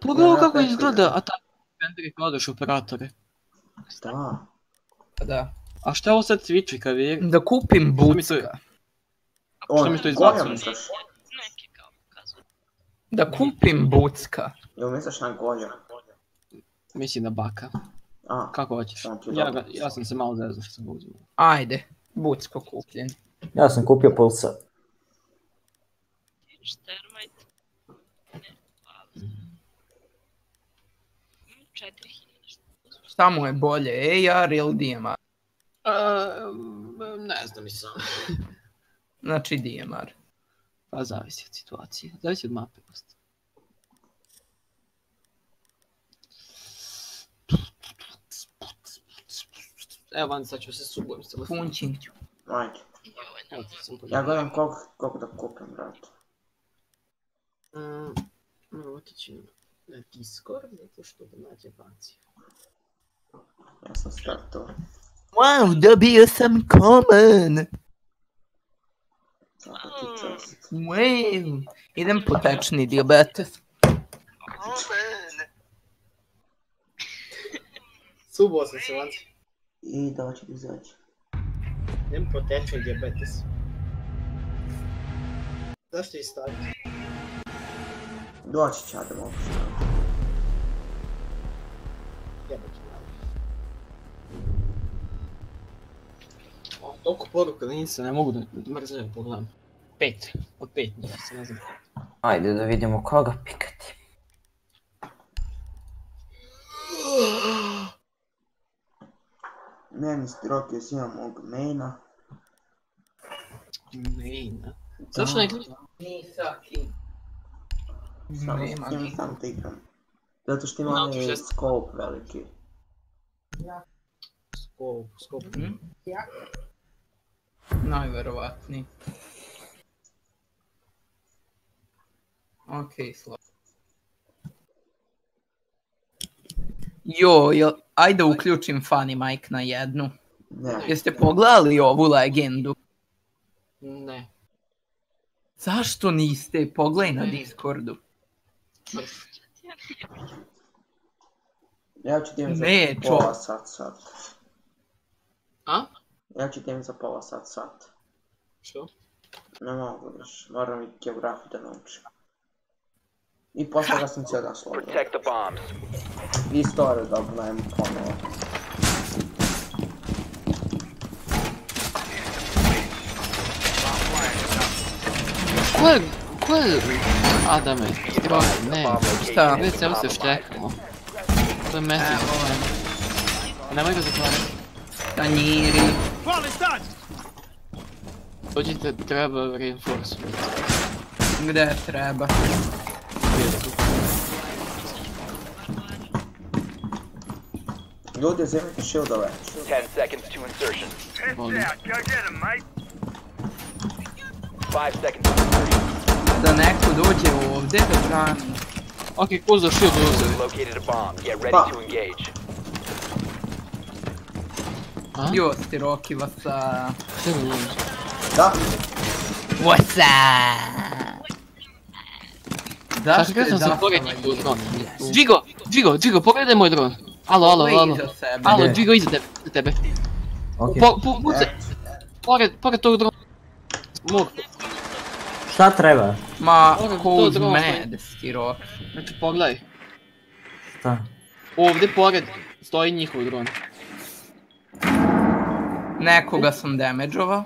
Pogledaj kako izgleda, a tako vendori prodaš operatore. Da. Pa Da. A šta ovo sad cviči kavir? Da kupim Što mi to- bucka. On, mi to kao pokazuju. Da kupim bucka. Jel misliš na Gonja? Mislim na baka. A, Kako hoćeš? Ja, ga, ja sam se malo zezao što sam ga uzimao. Ajde, bucko kupljen. Ja sam kupio pulsa. Tiš termite. Ne, hvala. 4000 što. Šta mu je bolje, AR ili DMR? ne znam i sam. Znači DMR. Pa zavisi od situacije. Zavisi od mape. Evo van, sad ću se subujem s telefonom. Punčin ću. ajde. Joj, Evo ne. ti sam Ja pogledao. gledam koliko, koliko da kupim, brate. Mm, evo otići na Discord, zato što da nađe baci. Ja sam startao. Wow, dobio sam common! Svaka ti čast. Wow, idem po tečni diabetes. Subuo sam se vanci. I da će izaći. Idem po tečni diabetes. Zašto je staviti? Doći će, da mogu staviti. Jebate O, toliko poruka da nisam, ne mogu da mrzim da pogledam. Pet, od pet njih se ne znam. Ajde da vidimo koga pikati. Meni stroke uzimam mog maina. Main. Zašto ne Nisaki. Samo Nema s tim ni. sam da igram. Zato što ima Zato onaj što je- scope veliki. Skop, skop. Mhm. Najverovatniji. Okej, slabo. Jo, jel, ajde uključim Funny Mike na jednu. Ne. Jeste pogledali ovu legendu? Ne. Zašto niste? Pogledaj na Discordu. Ja ću ti im za Ne, čo- pola sat sat. A? Ja ću ti im za pola sat sat. Što? Ne mogu još, moram i geografiju da naučim. I posle ga sam cijel bombs. I istoriju da obnovim ponovo. Ko je, ko je Adame? Stroj, ne. Šta? Već se se štekamo. To je message. Nemoj ga zatvarati. Tanjiri. Dođite, treba reinforcement. Gde treba? Ljudi, uzimajte shieldove. 10 seconds to insertion. Volim. 5 seconds to insertion. Da neko dođe ovde da brani. Ok, ko za shield uzeli? Located a bomb. Get ready Pa. to engage. A? Jo, Stiroki, what's up? Da, What's up? Sad Zašto kada sam se pored njih dron. Džigo, Džigo, Džigo, pogledaj moj dron. Alo, alo, alo. Alo? Džigo, iza tebe, iza tebe. Ok. Po, po, pucaj. Pored, pored tog drona. Mog, Šta treba? Ma, dron mad, Stiroki? znači pogledaj. Šta? Ovdje pored stoji njihov dron. Nekoga sam damageovao.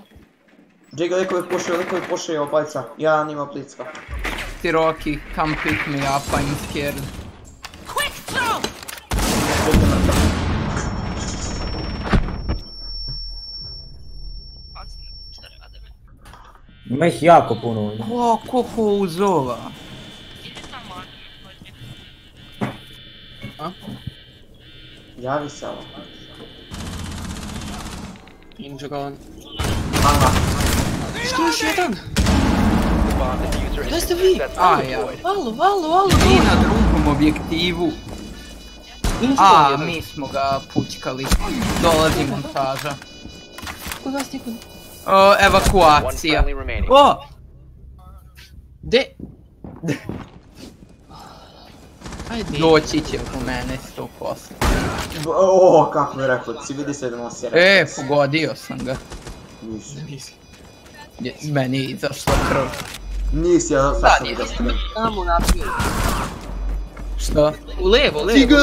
Džiga, likovi pušaju, likovi pušaju obajca. Ja ima blicka. Stiroki, come pick me up, I'm scared. Bacim šta rade me. Ima ih jako puno ovdje. Koliko tamo, Adame, hođi. Javi se ovo. In drone. Aha. Što još jedan? Gdje ste vi? A, ja. Alo, alo, alo. I na drugom objektivu. A, mi smo ga pučkali. Dolazi montaža. Kod vas niko... O, evakuacija. O! De... Ajde. Doći će u mene 100%. B- O, kako mi rekao, ti vidi se da nosi E, refleks. pogodio sam ga. Nisi. Je- Meni je izašla krv. Nisi, ja sad sam nije. ga sprem. Tamo naprijed. Što? U levo, levo, Tiga!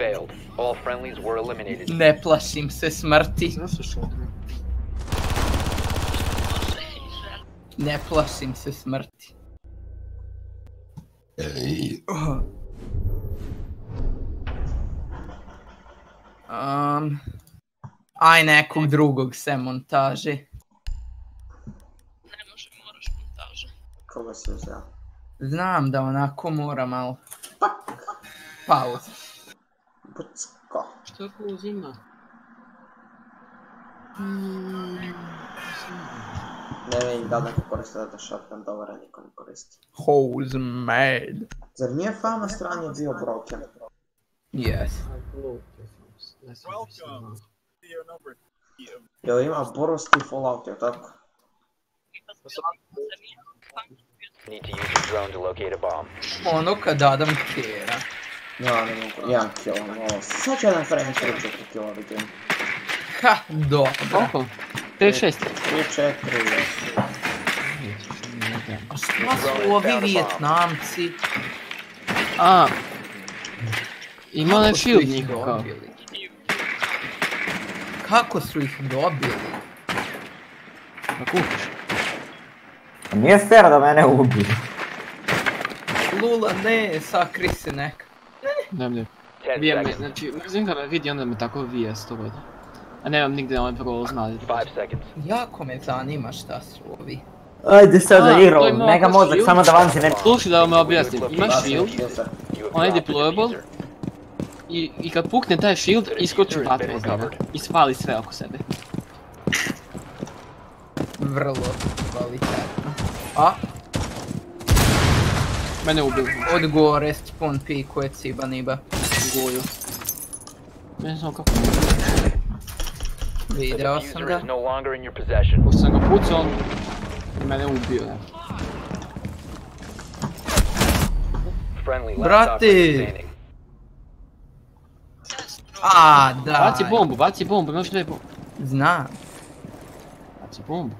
levo. Ne plašim se smrti. Ne plašim se smrti. Um, aj nekog drugog se montaže. Koga si uzeo? Znam da onako mora malo. Pauz. Bucko. Što ko uzima? Ne vidim da li neko koristi da shotgun, dobro, niko ne koristi. Who's mad? Zar nije fama stranje bio broken? Yes. Jel ima borosti fallout, jel tako? Need to use your drone to locate a bomb. Ono kad Adam kera. Ja ne mogu, jedan kill, malo. Sad ću jedan frame 3-4 killa vidim. Ha, dobro. Koliko? 5-6. 3-4, A šta su ovi Vijetnamci? A. Ima onaj Kako su shield ih njihov kao. dobili? Kako su ih dobili? Nije fair da mene ubiju. Lula, ne, sakri se neka. Ne, ne. 10 Vije me, znači, mrzim kad me vidi onda me tako vije s toga. A nemam nigdje ovaj prolaz nadje. 5 seconds. Jako me zanima šta su ovi. Ajde sad A, da ima mega mozak, shield. samo da vam se ne... Slušaj da vam objasnim, imaš shield dropped the deployable? i, i kad pukne taj shield, iskoči vatra iz njega i spali sve oko sebe. Vrlo kvalitetno. A, Mene ubili od gore spawn pikuje ciba niba. u goju. Ne znam kako. The Video sam ga. Pošto sam ga pucao, on mene ubio. Ne. Friendly last Brate. operator standing. A, da. Baci bombu, baci bombu, imaš dve bombe. Znam. Baci bombu.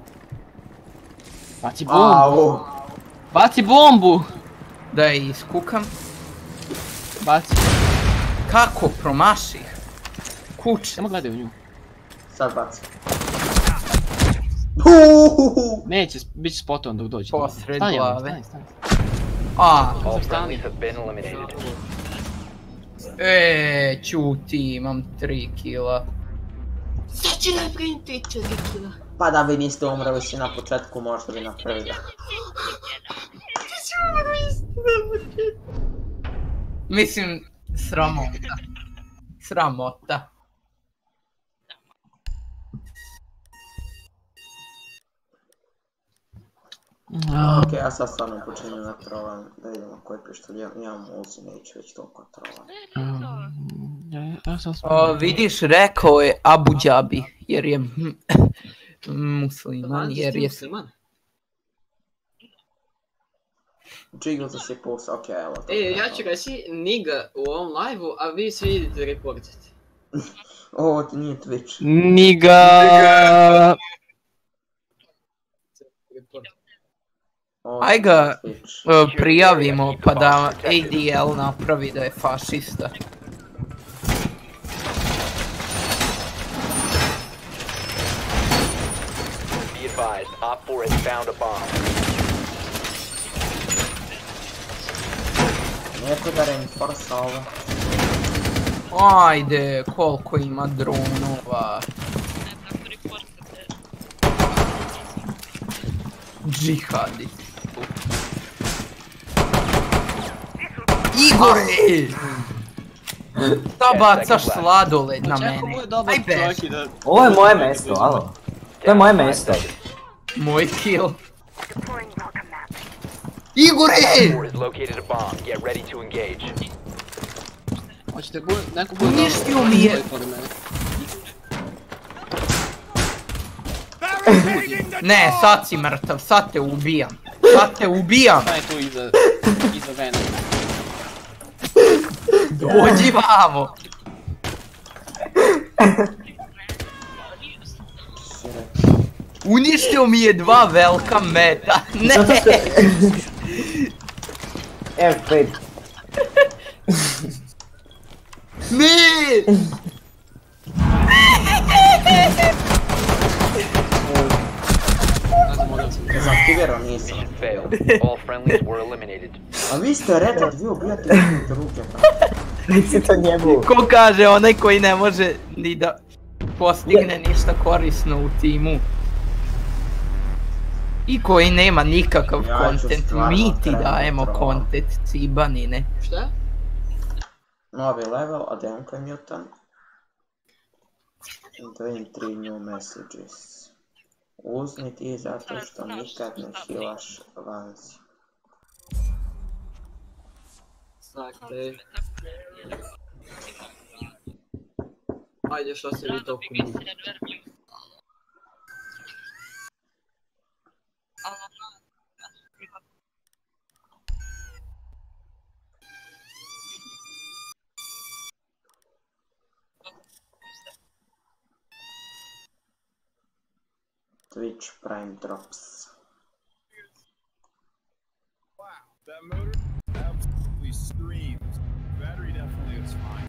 Baci bombu. Baci bombu! Da je iskukam. Baci. Kako promaših? Kuć. Samo gledaj u nju. sad baci. Uhuhu. Neće, bit će spotovan dok dođe. Posred Stani, glave. Stani, stani. A, Stani. friendlies have been eliminated. e, čuti, imam 3 kila. Sad će napraviti 4 kila. Pa da vi niste umrli svi na početku, možda bi napravili. Mislim, sramota. Sramota. Ok, ja sad stvarno počinjem na trolan, da vidimo koji pištolj imam, imam uzi, neću već toliko. Ja, ja, ja sam O, vidiš, rekao je Abu Dhabi, jer je musliman, jer je... Jiggle za si puls, ok, evo to. E, ja ću reći niga u ovom live-u, a vi svi idete reportati. Ovo ti nije Twitch. Niga! Ovo Aj ti ga, nije Twitch. e, prijavimo pa da ADL napravi da je fašista. Be advised, Op 4 has found a bomb. Neko da reinforsa ovo. Ajde, koliko ima dronova. Ne tako reportate. Džihadi. Igore! Da bacaš sladoled na mene. Aj beš. da... Ovo je moje mesto, alo. To je moje mesto. Moj kill. Igore! Hoćete bu... neko bude... Uništio mi je. Ne, sad si mrtav, sad te ubijam. Sad te ubijam. Šta je tu iza... iza vene? Dođi vamo. Uništio mi je dva velika meta. Ne! Zato što... F5. Ne! Ne. Dezaktivirao nisam. A vi ste Reddit, vi ubijate brate. Reci to njemu. Ko kaže onaj koji ne može ni da postigne ništa korisno u timu. I koji nema nikakav Ja kontent. Mi ti dajemo kontent, cibanine. Šta? Novi level, a Denko je mutan. 23 new messages. Uzmi ti zato što nikad ne hilaš vanzi. Sakle. Ajde, šta se vi Twitch Prime Drops. Wow, that motor absolutely screams. Battery definitely is fine.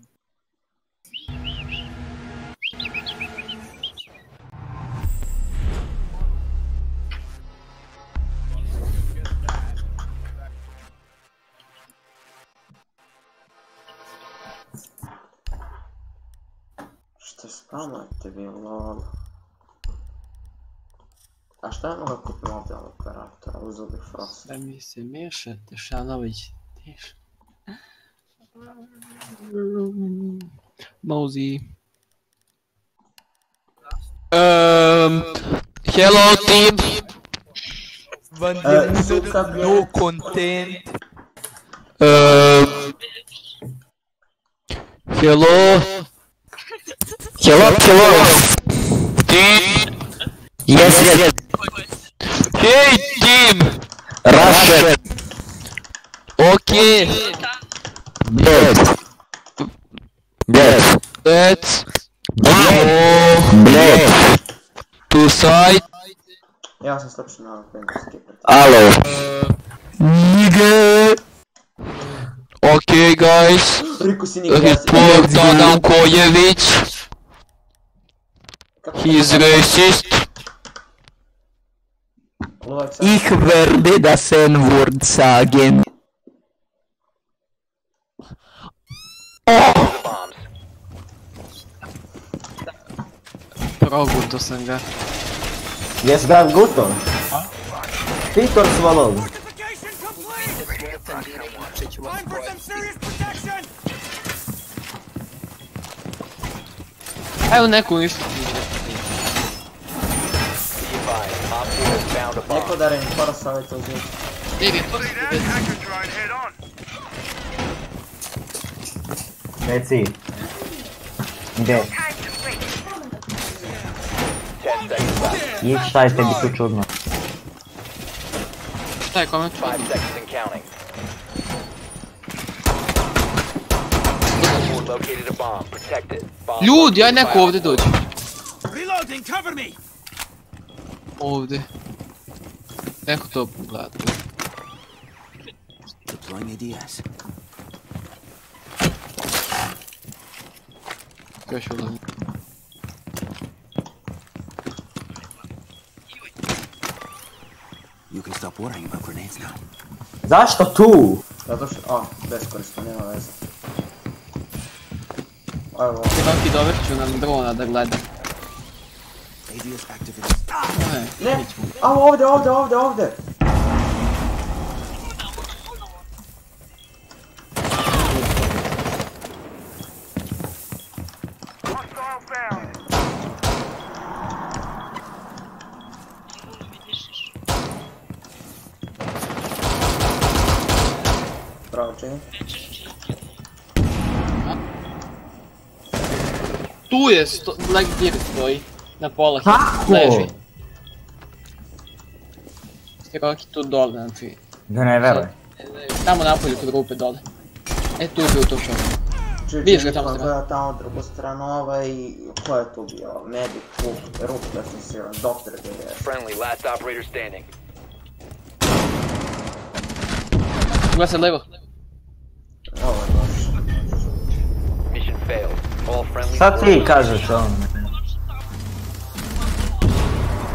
Šta spamujete vi lol? A šta je mogu kupiti mobil operatora? Uzeo bi Frost. Da mi se miješate, Šanović, tiš. Mozi. Um, hello team. E, suka No content. Um, hello. Hello, hello. Team. Yes, yes. Hey team. Russia. Okay. Dead. Dead. Let's Dead. go Dead. to side. Ja sam slučio na Penguinski pred. Alo. Nigga. Okay, guys. Riku si nikad Report Adam Kojević. He's racist. Luvak sam... Ich werde das N-Wort sagen. The bombs. Proguto sam ga. Jes ga guto? Pitor svalov. Fortification complete! Time for some serious protection! Evo neku ništa. Be advised. Op 4 has found a Neko bomb. da reinforce savjet uzeti. Vidi, Reci. Gdje? 10 seconds left. I šta je tebi tu čudno? šta je kome? 5 seconds and counting. Op 4 located a bomb. Protect it. Bomb Ljudi, aj located neko by ovdje Op 4. dođe. Reloading, cover me! Ovdje. Neko to pogleda. Deploying ADS. Još ulazim. You can stop worrying about grenades now. Zašto tu? Zato što... A, beskorisno, nema veze. Evo, Svaki dovest ću nam drona da gleda. ADS activated. Ne, a ovdje, ovdje, ovdje, ovdje. Tu je, sto, stoji, na pola, leži. Leži. Stiroki tu dole, znači. Da ne veruj. Tamo napolju kod rupe dole. E tu je bio to čovjek. Čuj, Vidiš ga tamo strane. gleda tamo drugu stranu, ovaj, ko je tu bio? Medic, Cook, Rup defensivan, Doktor gdje je. Friendly, last operator standing. Gleda se levo. Ovo je baš. Mission failed. All friendlies Šta were ti kažeš ono?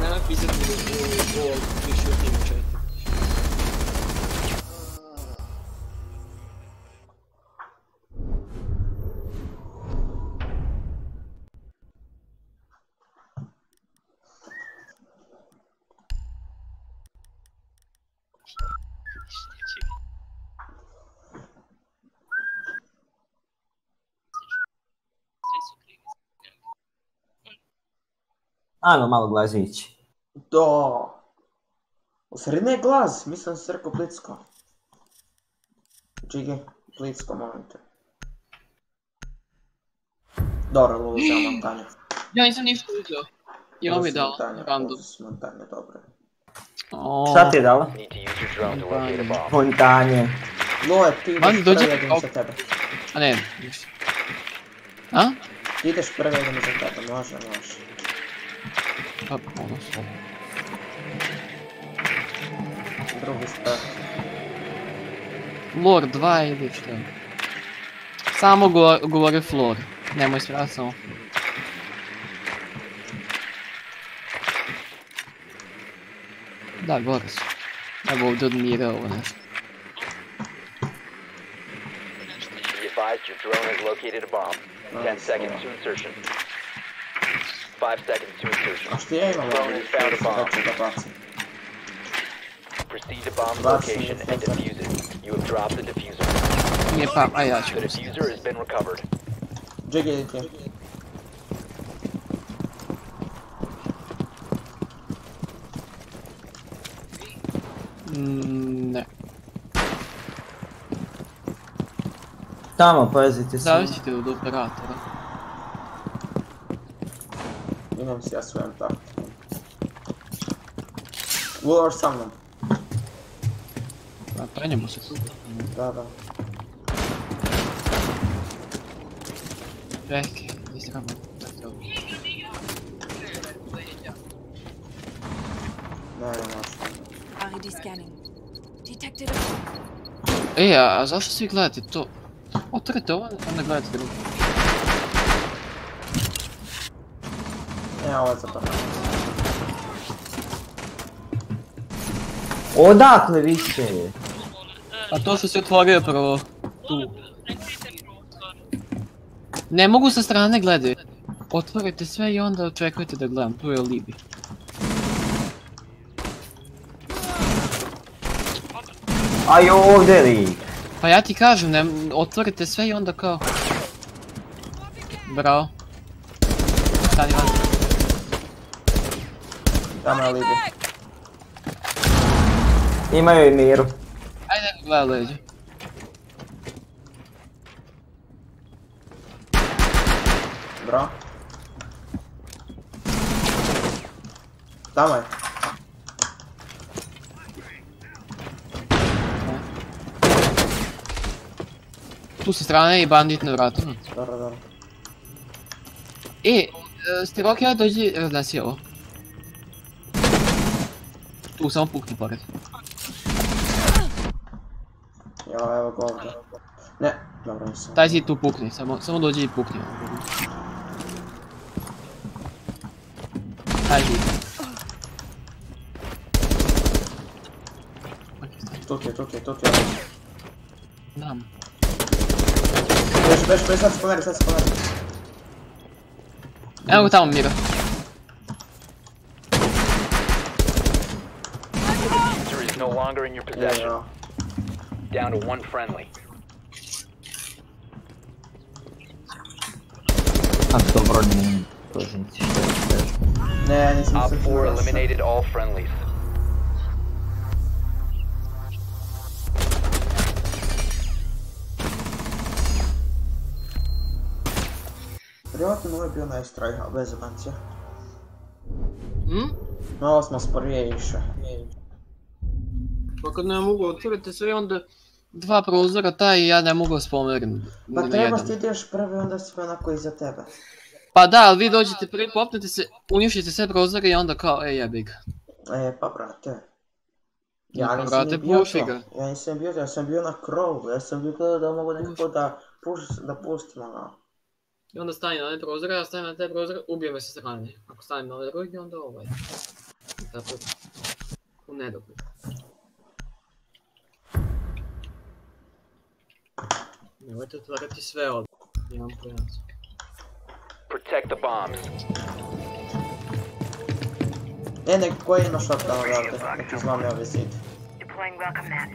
Nema pisati u ovog više u timu četu. Svi su krivi. Ajmo malo glazić. Da. U stvari ne glas, mislim da se rekao Plicko. Čigi, Plicko, molim te. Dobro, Lulu, za montanje. Ja nisam ništa uzeo. I ovo mi je dao, random. Montanje, dobro. O, Šta ti je dala? Fontanje. Lule, ti ideš prvi, kao- za tebe. A ne, ništa. A? Ideš prvi, idem za tebe, može, može. Pa, ono su. Drugi sprat. Lore 2 ili što? Samo go, govori Flor. Nemoj svrati samo. Da, gore su. Evo ovdje odmire ovo nešto. Be advised your drone has located a bomb. 10 seconds to insertion. 5 seconds to insertion. A što ja imam Drone ovdje? has found a bomb. Da ću da. Proceed to bomb Last location and defuse it. You have dropped the diffuser. Nije pa, a ja ću. The diffuser has been recovered. Jiggy, idi ti. Mm, ne. Tamo, pazite se. Zavisite od operatora. Imam si ja svojom taktikom. Lure sa mnom. A penjemo se tu. Da, da. Čekaj, istramo. Ne, ne, može. RED scanning. Detected a E, a, a zašto svi gledate to? Je za prvo. Odakle više? A to što si otvorio prvo. Tu. Ne mogu sa strane gledati. Otvorite sve i onda očekujete da gledam. Tu je Libi. Aj ovdje lik. Pa ja ti kažem, ne, otvorite sve i onda kao... Bravo. Stani van. Tamo je Libi. Imaju i miru. Ajde, gledaj leđe. Bro. Tamo je. Tu sa strane i bandit na vratu. Dobro, dobro. E, e, Stiroki, ajde dođi, raznesi ovo. Tu, samo pukni pored. Jo, evo ga ovdje. Ne, dobro nisam. Taj si tu pukni, samo, samo dođi i pukni. Taj si. Tu ti je, tu ti je, tu ti je. Znam. Beži, beži, beži, sad se pomeri, sad se pomeri. Evo ga tamo Miro. is no longer in your possession. Yeah. Down to one friendly. I'm still running. Nah, Op 4 eliminated all friendlies. Приватно много бьёная страйга, без ванти. М? Ну, осмос, еще. Pa kad ne mogu otvoriti sve onda dva prozora taj i ja ne mogu spomenuti. Pa trebaš ti ideš prvi, onda sve onako iza tebe. Pa da, ali vi dođete prvi, popnete se, uništite sve prozore i onda kao, ej jebi ga. E, pa brate. Ja, Ja pa, nisam brate, bio to. ga. Ja nisam bio to, ja sam bio na krovu, ja sam bio gledao da mogu nekako da, puš, da pustim ono. I onda stani na one prozore, ja stavim na te prozore, ubije me sa strane. Ako stavim na ovaj drugi, onda ovaj. Tako, u nedogled. Nemojte otvarati sve od... Imam pojelac. Protect the bombs. Ne, nek koji ima shotgun odavde, nek izlami ovaj zid. Deploying welcome mat.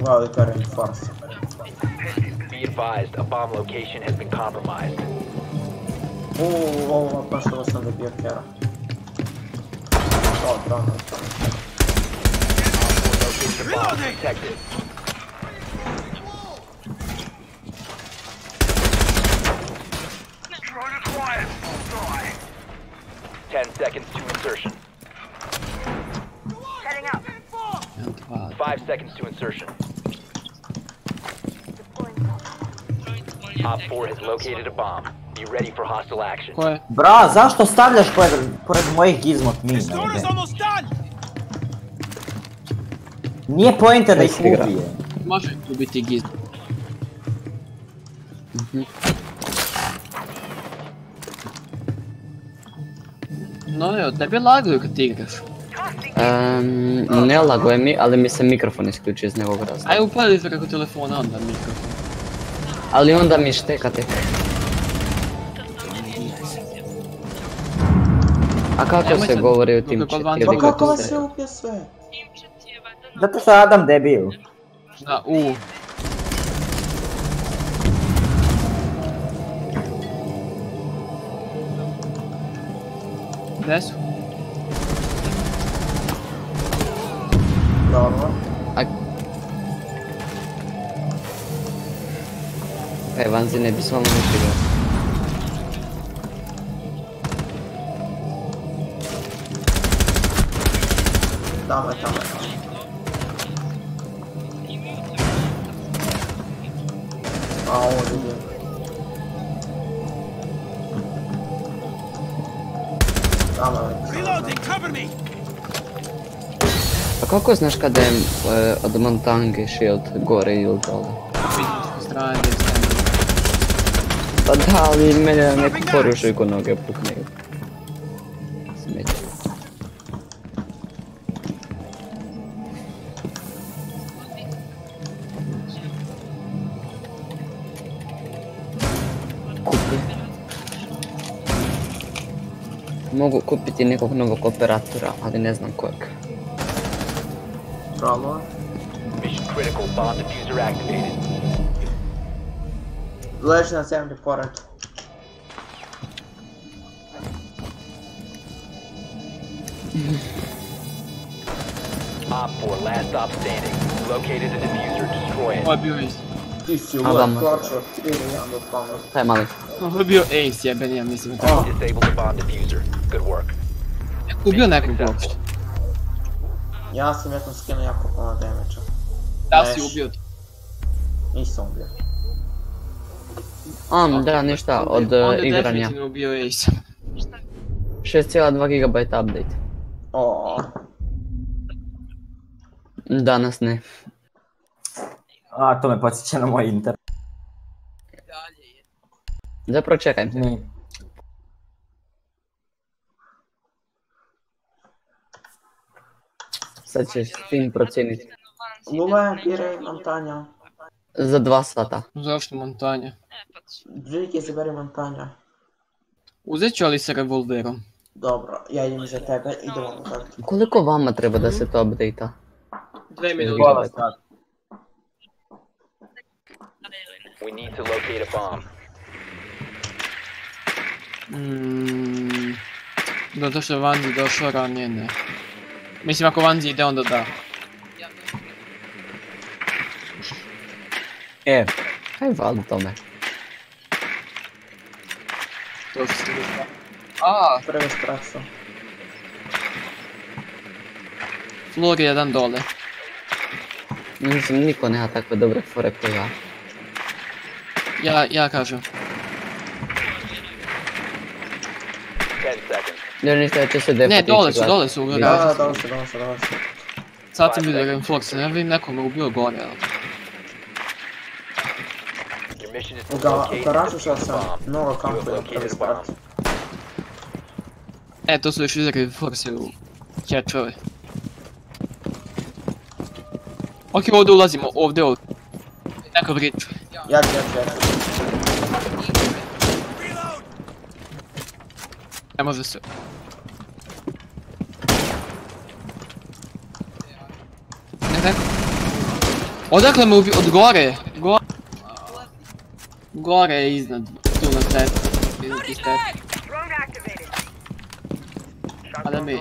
Wow, they got reinforced. Be advised, a bomb location has been compromised. Uuu, ovo baš ovo sam da bio kjera. O, drone. Located a bomb. Protect it. Ten seconds to insertion. Setting up. Five seconds to insertion. Op 4 has located a bomb. Be ready for hostile action. Ko je? Bra, zašto stavljaš pored, pored mojih gizmot mina? ide? Nije pojenta da ih ubije. Može tu biti giz. No jo, tebi laguju kad ti igraš. Ehm, ne laguje mi, ali mi se mikrofon isključio iz nekog razloga. Aj upali se preko telefona onda mikrofon. Ali onda mi šteka tek. A kako Nemoj se govori u tim? Vanze Pa kako vas se- ubije sve? Zato što je Adam debil. Da, u. Gdje su? Dobro. E, Vanzi ne bi s vama kako znaš kada je e, od Montange shield gore ili dole? Pa da, ali mene neku porušuju ko noge pukneju. Smeće. Kupi. Mogu kupiti nekog novog operatora, ali ne znam kojeg. Bravo. Mission critical. Bomb diffuser activated. Leži na zemlji pored. Op 4, last stop standing. Located a diffuser. Destroy it. Ovo je bio Ace. Ti si A, vamo. uvijek točno, ti ili jedan do tamo. Taj mali. Ovo je bio Ace jebeni, ja mislim. da je to. Disable the bomb diffuser. Good work. Ubio nekog uopšte. Ja sam jednom skinuo jako puno damage-a. Da si ubio. Nisam ubio. Um, da, ništa, od e, igranja. definitivno ubio Ace. 6,2 GB update. O, Danas ne. A, to me podsjeća na moj internet. Zapravo čekaj. Ni. Sad će Steam procijeniti. Lule, biraj montanja. Za dva sata. Zašto montanja? Drake, izaberi montanja. Uzet ću ali sa revolverom. Dobro, ja idem iza tebe, idemo nazad. Koliko vama treba da se to update-a? Dve minute. Pola sata. We need to locate a bomb. Mm, zato što je Vanzi došao ranije, ne. Mislim ako van on onda da. E, kaj van tome? To si A, prve strasa. Flor jedan dole. Mislim, niko nema takve dobre fore koje ja. Ja, ja kažem. Jer ništa da će se Ne, dole su, dole su u Da, da, dole se, dole se, dole se. Sad sam vidio Fox, ne vidim neko me ubio gore, ali... Your mission is U garažu the sam mnogo have kampujem prvi located s a bomb. praksom. E, to su još iz Game Fox u catchove. Ok, ovdje ulazimo, ovdje, ovdje. Neka priča. Ja ću, ja ću, ja ću. Ne može se. Ne, ne. Odakle me ubio? Od gore. Gore. Gore je iznad. Tu na step. Iznad ti step. A da mi...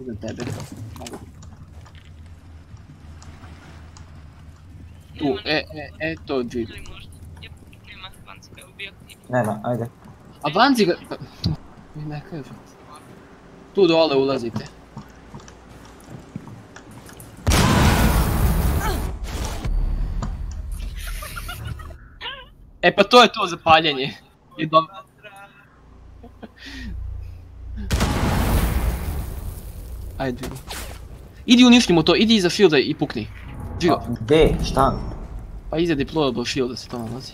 Iznad tebe. Tu, e, e, e, to je nema ubijati. Nema, ajde. A vanci ga... Mi ne kažem. Tu dole ulazite. E pa to je to zapaljenje. I dobro. Ajde. Idi uništimo to, idi iza shielda i pukni. Živo. A, Gdje? Šta? Pa iza deployable shielda se to nalazi.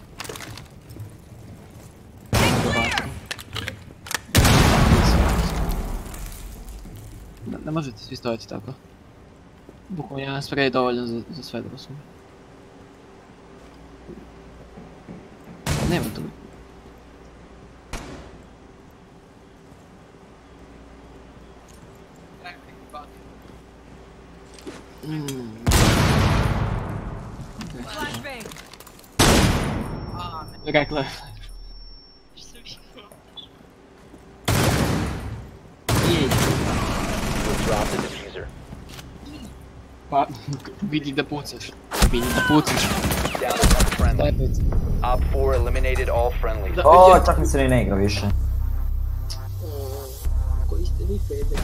Ne, možete svi stojati tako. Bukvalno jedan spray je dovoljan za, za sve da vas umre. Nema tu. Mm. Rekla je. Što bi Jej. You'll drop the diffuser. Pa, vidi da pucaš. Vidi da pucaš. Down one friendly. Op 4 eliminated all friendlies. Da, O, ja- čak mi se ni ne igra više. Koji ste vi pede?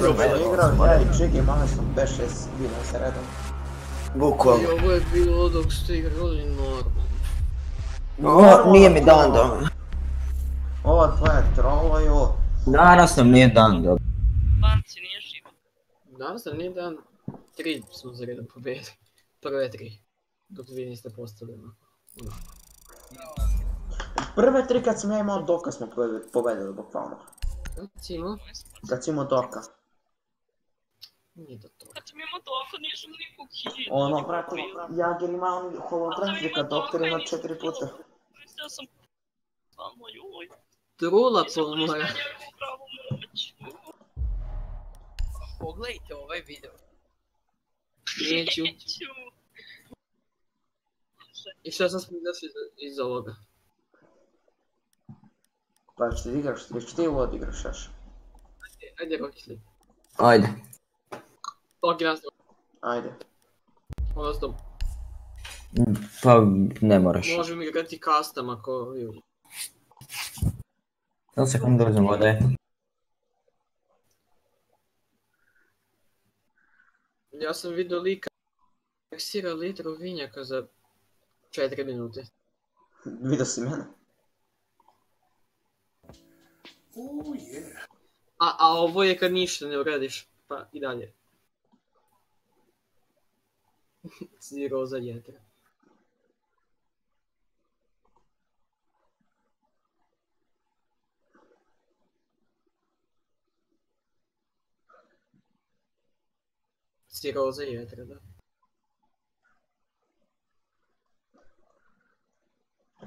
Sam igrao, ja i mali smo 5-6 bila se redom. Bukvalno. Ovo je bilo dok ste igrali normalno. O, nije mi dan dobro. Ova tvoja trolaju. Danas nam nije dan dobro. vanci nije živo. Danas nam nije dan, tri smo za redom pobedili. Prve tri. Dok vi niste postali onako. onako. Prve tri kad sam ja imao doka smo pobedili, bukvalno. Recimo, Kad si imao doka. nije do toga. Kad sam imao doko, nisam nikog hilja. Ono, brate, Jager ima on holografika, doktor ima četiri puta. Mislio sam, samo joj. Trula Nisam po moja. njegovu pravu moć. Pogledajte ovaj video. Neću. I šta sam izašli iz, iz ovoga? Pa što ti igraš, već ti ovo odigraš još. Ajde, Rocky League. Ajde. Rocky nas Ajde. odnosno, Pa ne moraš. možemo igrati custom ako... Samo sekundu uzem vode. Ja sam vidio lika sira litru vinjaka za 4 minute. Vidio si mene? A, a ovo je kad ništa ne uradiš, pa i dalje. Zero za jetra. Siroza jetra, da.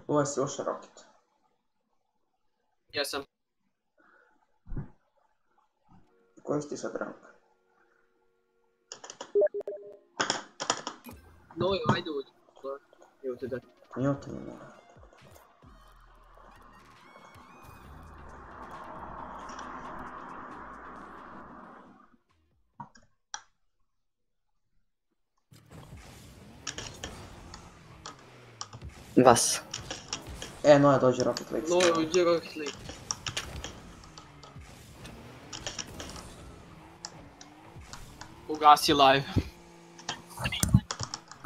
Ovo je si ušao roket. Ja sam... Koji si ti sad rank? No, ajde uđi. Evo te da. Newton ima. Vas. E, no je dođe Rocket League. No, uđe Rocket League. Ugasi live.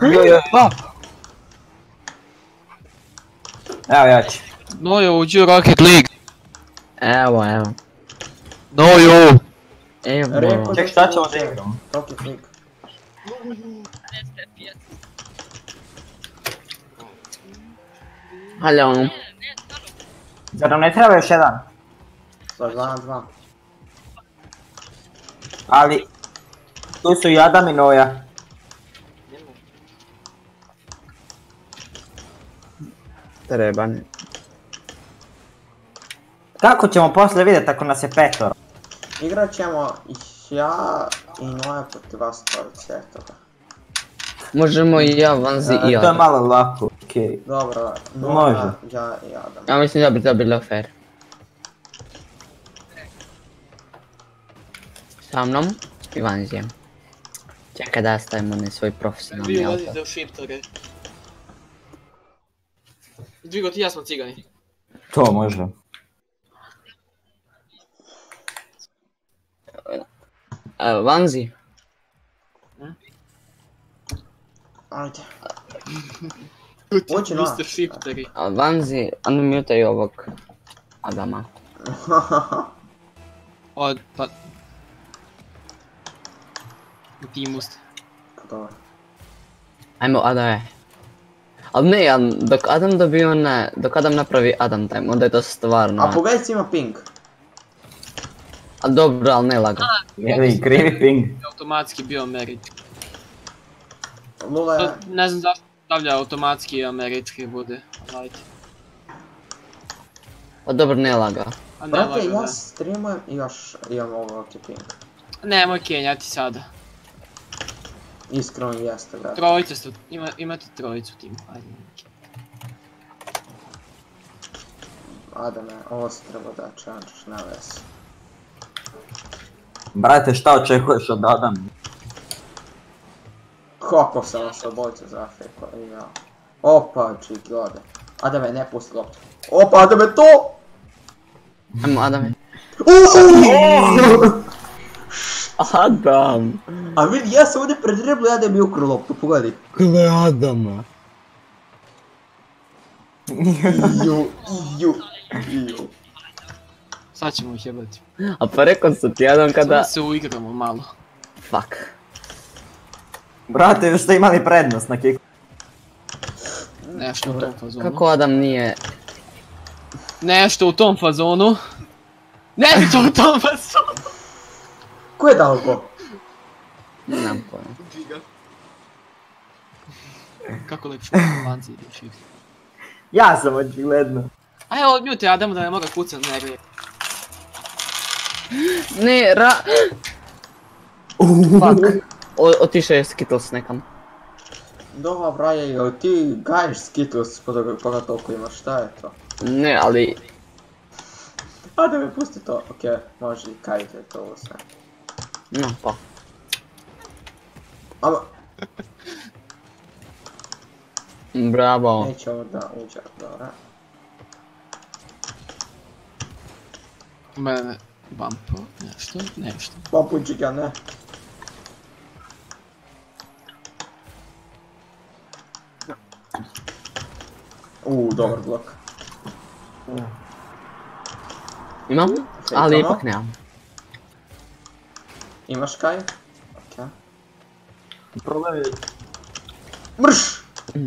Jo, jo, jo. Evo ja ću. No, je uđe u Rocket League. Evo, evo. No, jo. Evo. Repo Ček, šta ćemo da igramo? Rocket League. Halo. Zar nam ne treba još jedan? 2 na 2. Ali, tu su i Adam i Noja. Treba. Kako ćemo poslije vidjeti ako nas je petoro? Igrat ćemo ja i Noja protiv vas trojice, eto ga. Možemo i ja, Vanzi i To je ja. malo lako, okej. Dobro, Može. Noja, ja i Adam. Ja mislim da bi to bilo fair. Sa mnom i Vanzijem. Čekaj da stavimo na svoj profesionalni Vi auto. ulazite u šiptore. Dvigo, ti ja smo cigani. To može. E, Vanzi, Ajde. Vi Hoće na. ste a, Vanzi, unmutaj ovog Adama. Od, pa... U timu ste. Dobro. Ajmo, Adame. Ali ne, dok Adam dobije one, dok Adam napravi Adam time, onda je to stvarno. A pogledaj si ima ping. A dobro, ali ne lago. Ili krivi ping. Automatski bio američki. Lula je... Ne znam zašto stavlja automatski američki bude. ali Ajde. A dobro, ne laga. A ne Brate, laga, ja streamujem i još imam ovaki ping. Nemoj kenjati sada. Iskreno jeste, brate. Trojice ste, ima, imate trojicu u timu. Ajde. Adame, ovo se treba da čančeš na ves. Brate, šta očekuješ od Adama? Kako sam vas obojica zafekao i ja. Opa, čigode. Adame, ne pusti loptu. Opa, Adame, to! Ajmo, Adame. Uuuu! Adam! A vidi, ja sam ovdje pred reblu, ja da mi ukro loptu, pogledaj. Gle Adama. Iju, iju, iju. Sad ćemo ih jebati. A pa rekao sam ti Adam Sada kada... se uigramo malo. Fuck. Brate, još ste imali prednost na kiku. Nešto u tom fazonu. Kako Adam nije... Nešto u tom fazonu. Nešto u tom fazonu. Ko je dao go? Nemam pojma. Kako lepše panci ide shift. Ja sam očigledno. A evo odmute Adamu da ne moga kucat ne grije. Ne, ra... Fuck. O, otišao je Skittles nekam. Dobra, jel ti gaješ Skittles pa da pa ga toliko imaš, šta je to? Ne, ali... A da mi pusti to, okej, može i kajte to ovo sve. No, pa. Ama, Bravo. neće ovo da uđe, dobra. Mene bumpo, nešto, nešto. Papučića, ne. Uuu, dobar blok. Imam, ali ipak nemam. Imaš kaj? Okej. Problem je... Mrš!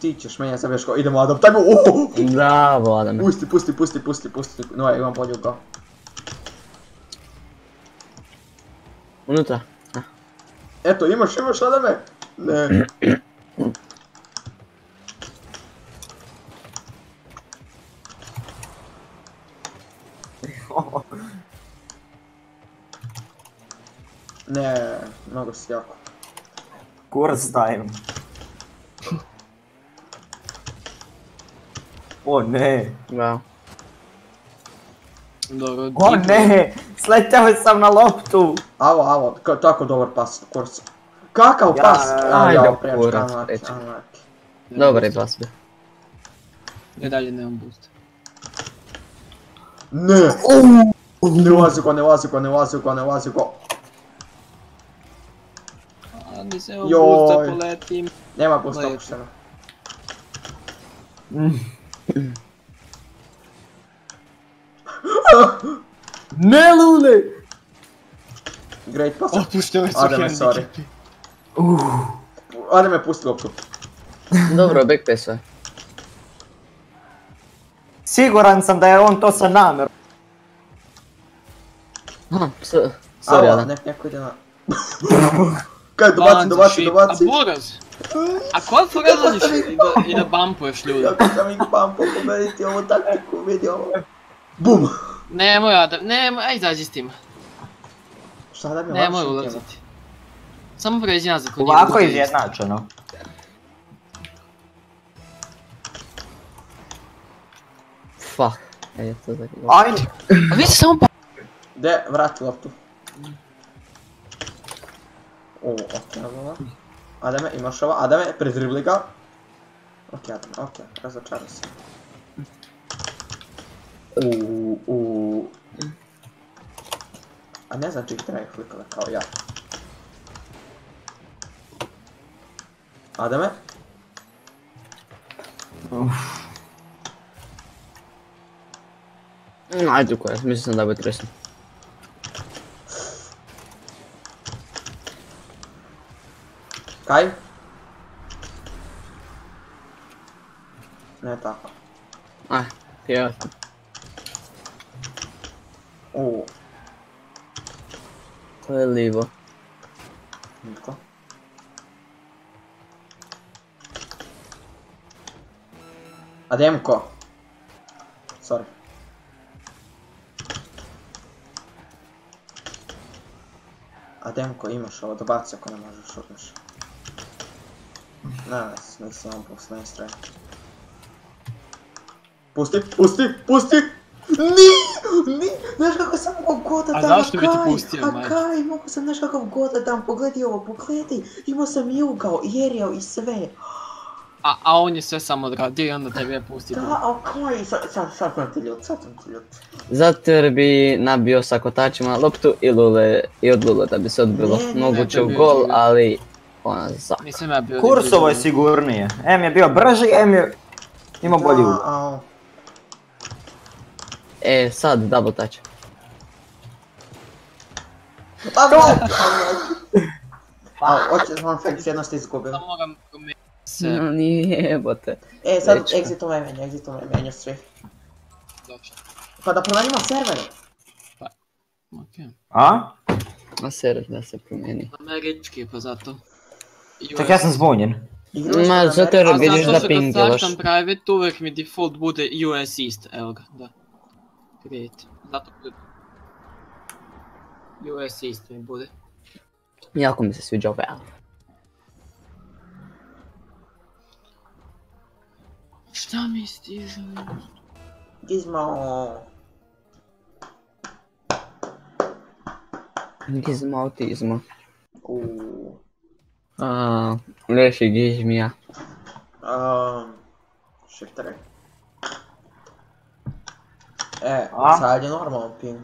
Ti ćeš meni sad veško, idemo Adam, tajmo, uhu! Bravo, Adame. Pusti, pusti, pusti, pusti, pusti, no imam bolju go. Unutra. Eto, imaš, imaš Adame! Ne. Ne, mnogo si jako. Kurac time. O ne. Bravo. Dobro, O ne. Sletao sam na loptu. Avo, avo, tako dobar pas, kurac. Kakav Ja, pas! Ajde, ja, kurac, anak. Dobar je bio. I dalje nemam boost. Ne! Ne ulazi ko, ne ulazi ko, ne ulazi ko, ne ulazi ko. A mi se Joj. obusta poletim. Nema Lepo. opušteno. Ne lule! Great pass. Opuštene su Ademe, sorry. hendikepi. Ademe, pusti loptu. Dobro, backpass je. Siguran sam da je on to sa namjerom. Aha, s- sorry Adam. nek, neko ide na... Kaj, dobaci, dobaci, dobaci. A Boraz? A koliko različiš i da, bumpuješ ljude? Kako sam ih pampo pobediti ovu taktiku, vidi ovo. Bum! Nemoj Adam, nemoj, aj izađi s tim. Šta da mi Nemoj lakše ulaziti. Samo pređi nazad kod Ovako je njega. izjednačeno. Fuck. E, za Ajde. A vi ste samo pa... De, vrati loptu. O, okej, Ademe, imaš ovo, Ademe, predribli ga. Okej, Ademe, okej, razočarao se. A ne znam čih treba flikove kao ja. Ademe? Mm, Ajde koja, mislio sam da bude tresno. Kaj? Ne tako. Aj, ja. Uuu, To je livo. nitko. Ademko. Sorry. Ademko, imaš ovo, dobaci ako ne možeš šutneš. Ne, nisam vam ne straj. Pusti, pusti, pusti! Ni, ni, znaš kako sam mogao god da A zašto bi ti pustio, a kaj, mogu sam, znaš kakav god da dam, pogledaj ovo, pogledaj, imao sam i ugao, i jerijao i sve. A, a on je sve samo odradio i onda tebi je pustio. Da, a kaj, sad, sad, sad sam ti ljut, sad sam ti ljut. Zato jer bi nabio sa kotačima loptu i lule, i od lule da bi se odbilo moguće u gol, ali ona za. Nisam ja bio... Kursovo je sigurnije. M je bio brži, M je imao bolji Da, ugao. ao. E, sad double touch. A, ne, a, hoće vam fake jednost izgubim. Samo moram promijeniti se. No, nije jebote. E, sad Dečko. exit ovaj menja, exit ovaj menja svi. Došlo. Pa da promenimo servere. Okej. A? Ma server da se promijeni. Američki, pa zato. Čak ja sam zbunjen. Ma, na zato jer. A vidiš zato da što kad pingalaš. startam private uvek mi default bude US East, evo ga, da. Create, zato bude. US East mi bude. Jako mi se sviđa ovaj Alf. Šta mi stiže? Gizmo. Gizmo autizmo. Uuu. A, Leši gizmija. Um, shiftere. E, A? sad je normalan ping.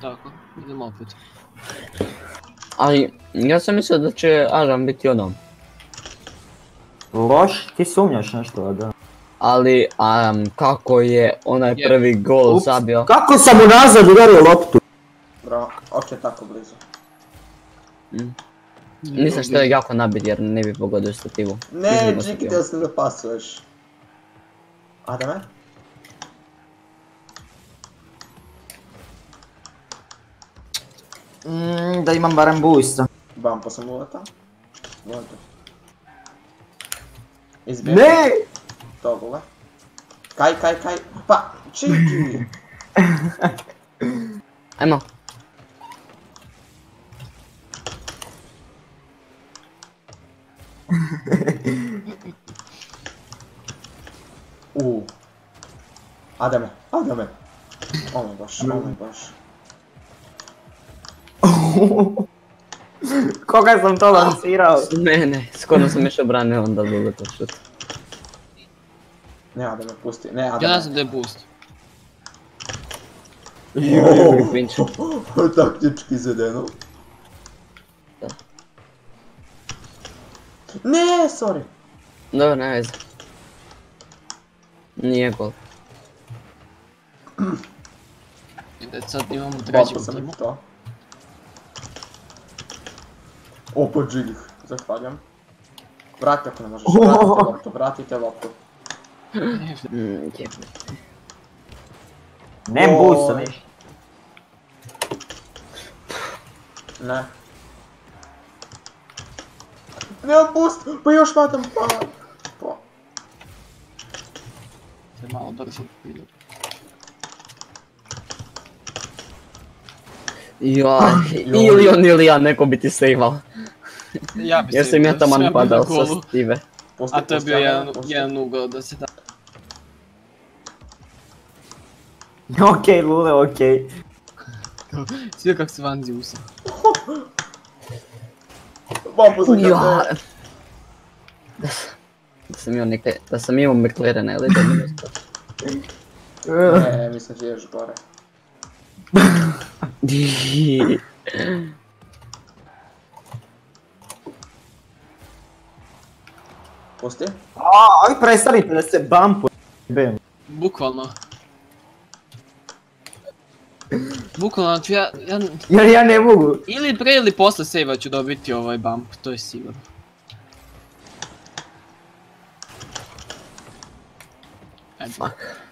Tako, idemo opet. Ali, ja sam mislio da će Aram biti ono. Loš, ti sumnjaš nešto, da. Ali, um, kako je onaj prvi gol Ups. zabio. Kako sam mu nazad udario loptu? Bro, oče tako blizu. Mislim što je jako nabit jer ne bi pogodio stativu. Ne, Džiki, stativu. da se ne pasuješ. Mm, da imam barem boosta. Bam, pa sam uleta. Volite. Izbjeg. Ne! Toggle. Kaj, kaj, kaj. Pa, Čiki! Ajmo. Ademe. Oh my gosh, oh my gosh. Koga sam to lansirao? Ne, ne, skoro sam još obranio onda bilo to šut. Ne, da me pusti, ne, Ja da ne znam gdje je boost. Pinč. Taktički izvedeno. Ne, sorry. Dobro, ne veze. Nije gol. I da sad imamo treći u timu. to. O, po džigih, zahvaljam. Vrati ako ne možeš, vratite loptu, vratite loptu. Jebe. Ne Oj. boosta, ništa. Ne. Nema boost, pa još vatam, pa... Pa... Se malo brzo ide. Ja, ili on ili ja, neko bi ti sejval. Ja bi Jer sam ja taman sve bi padao na sa. Pusti, A to je bio jedan, jedan ugao da se da... Okej, Lule, okej. Svi kak se vanzi usa. Bapo za Ja. KD. Da sam imao neke, da sam imao da mi nešto. Ne, mislim da ješ gore. Pusti. A, aj prestanite da se bumpu. Bam. Bukvalno. Bukvalno, znači ja, ja... Jer ja ne mogu. Ili pre ili posle sejva ću dobiti ovaj bump, to je sigurno. Ajde.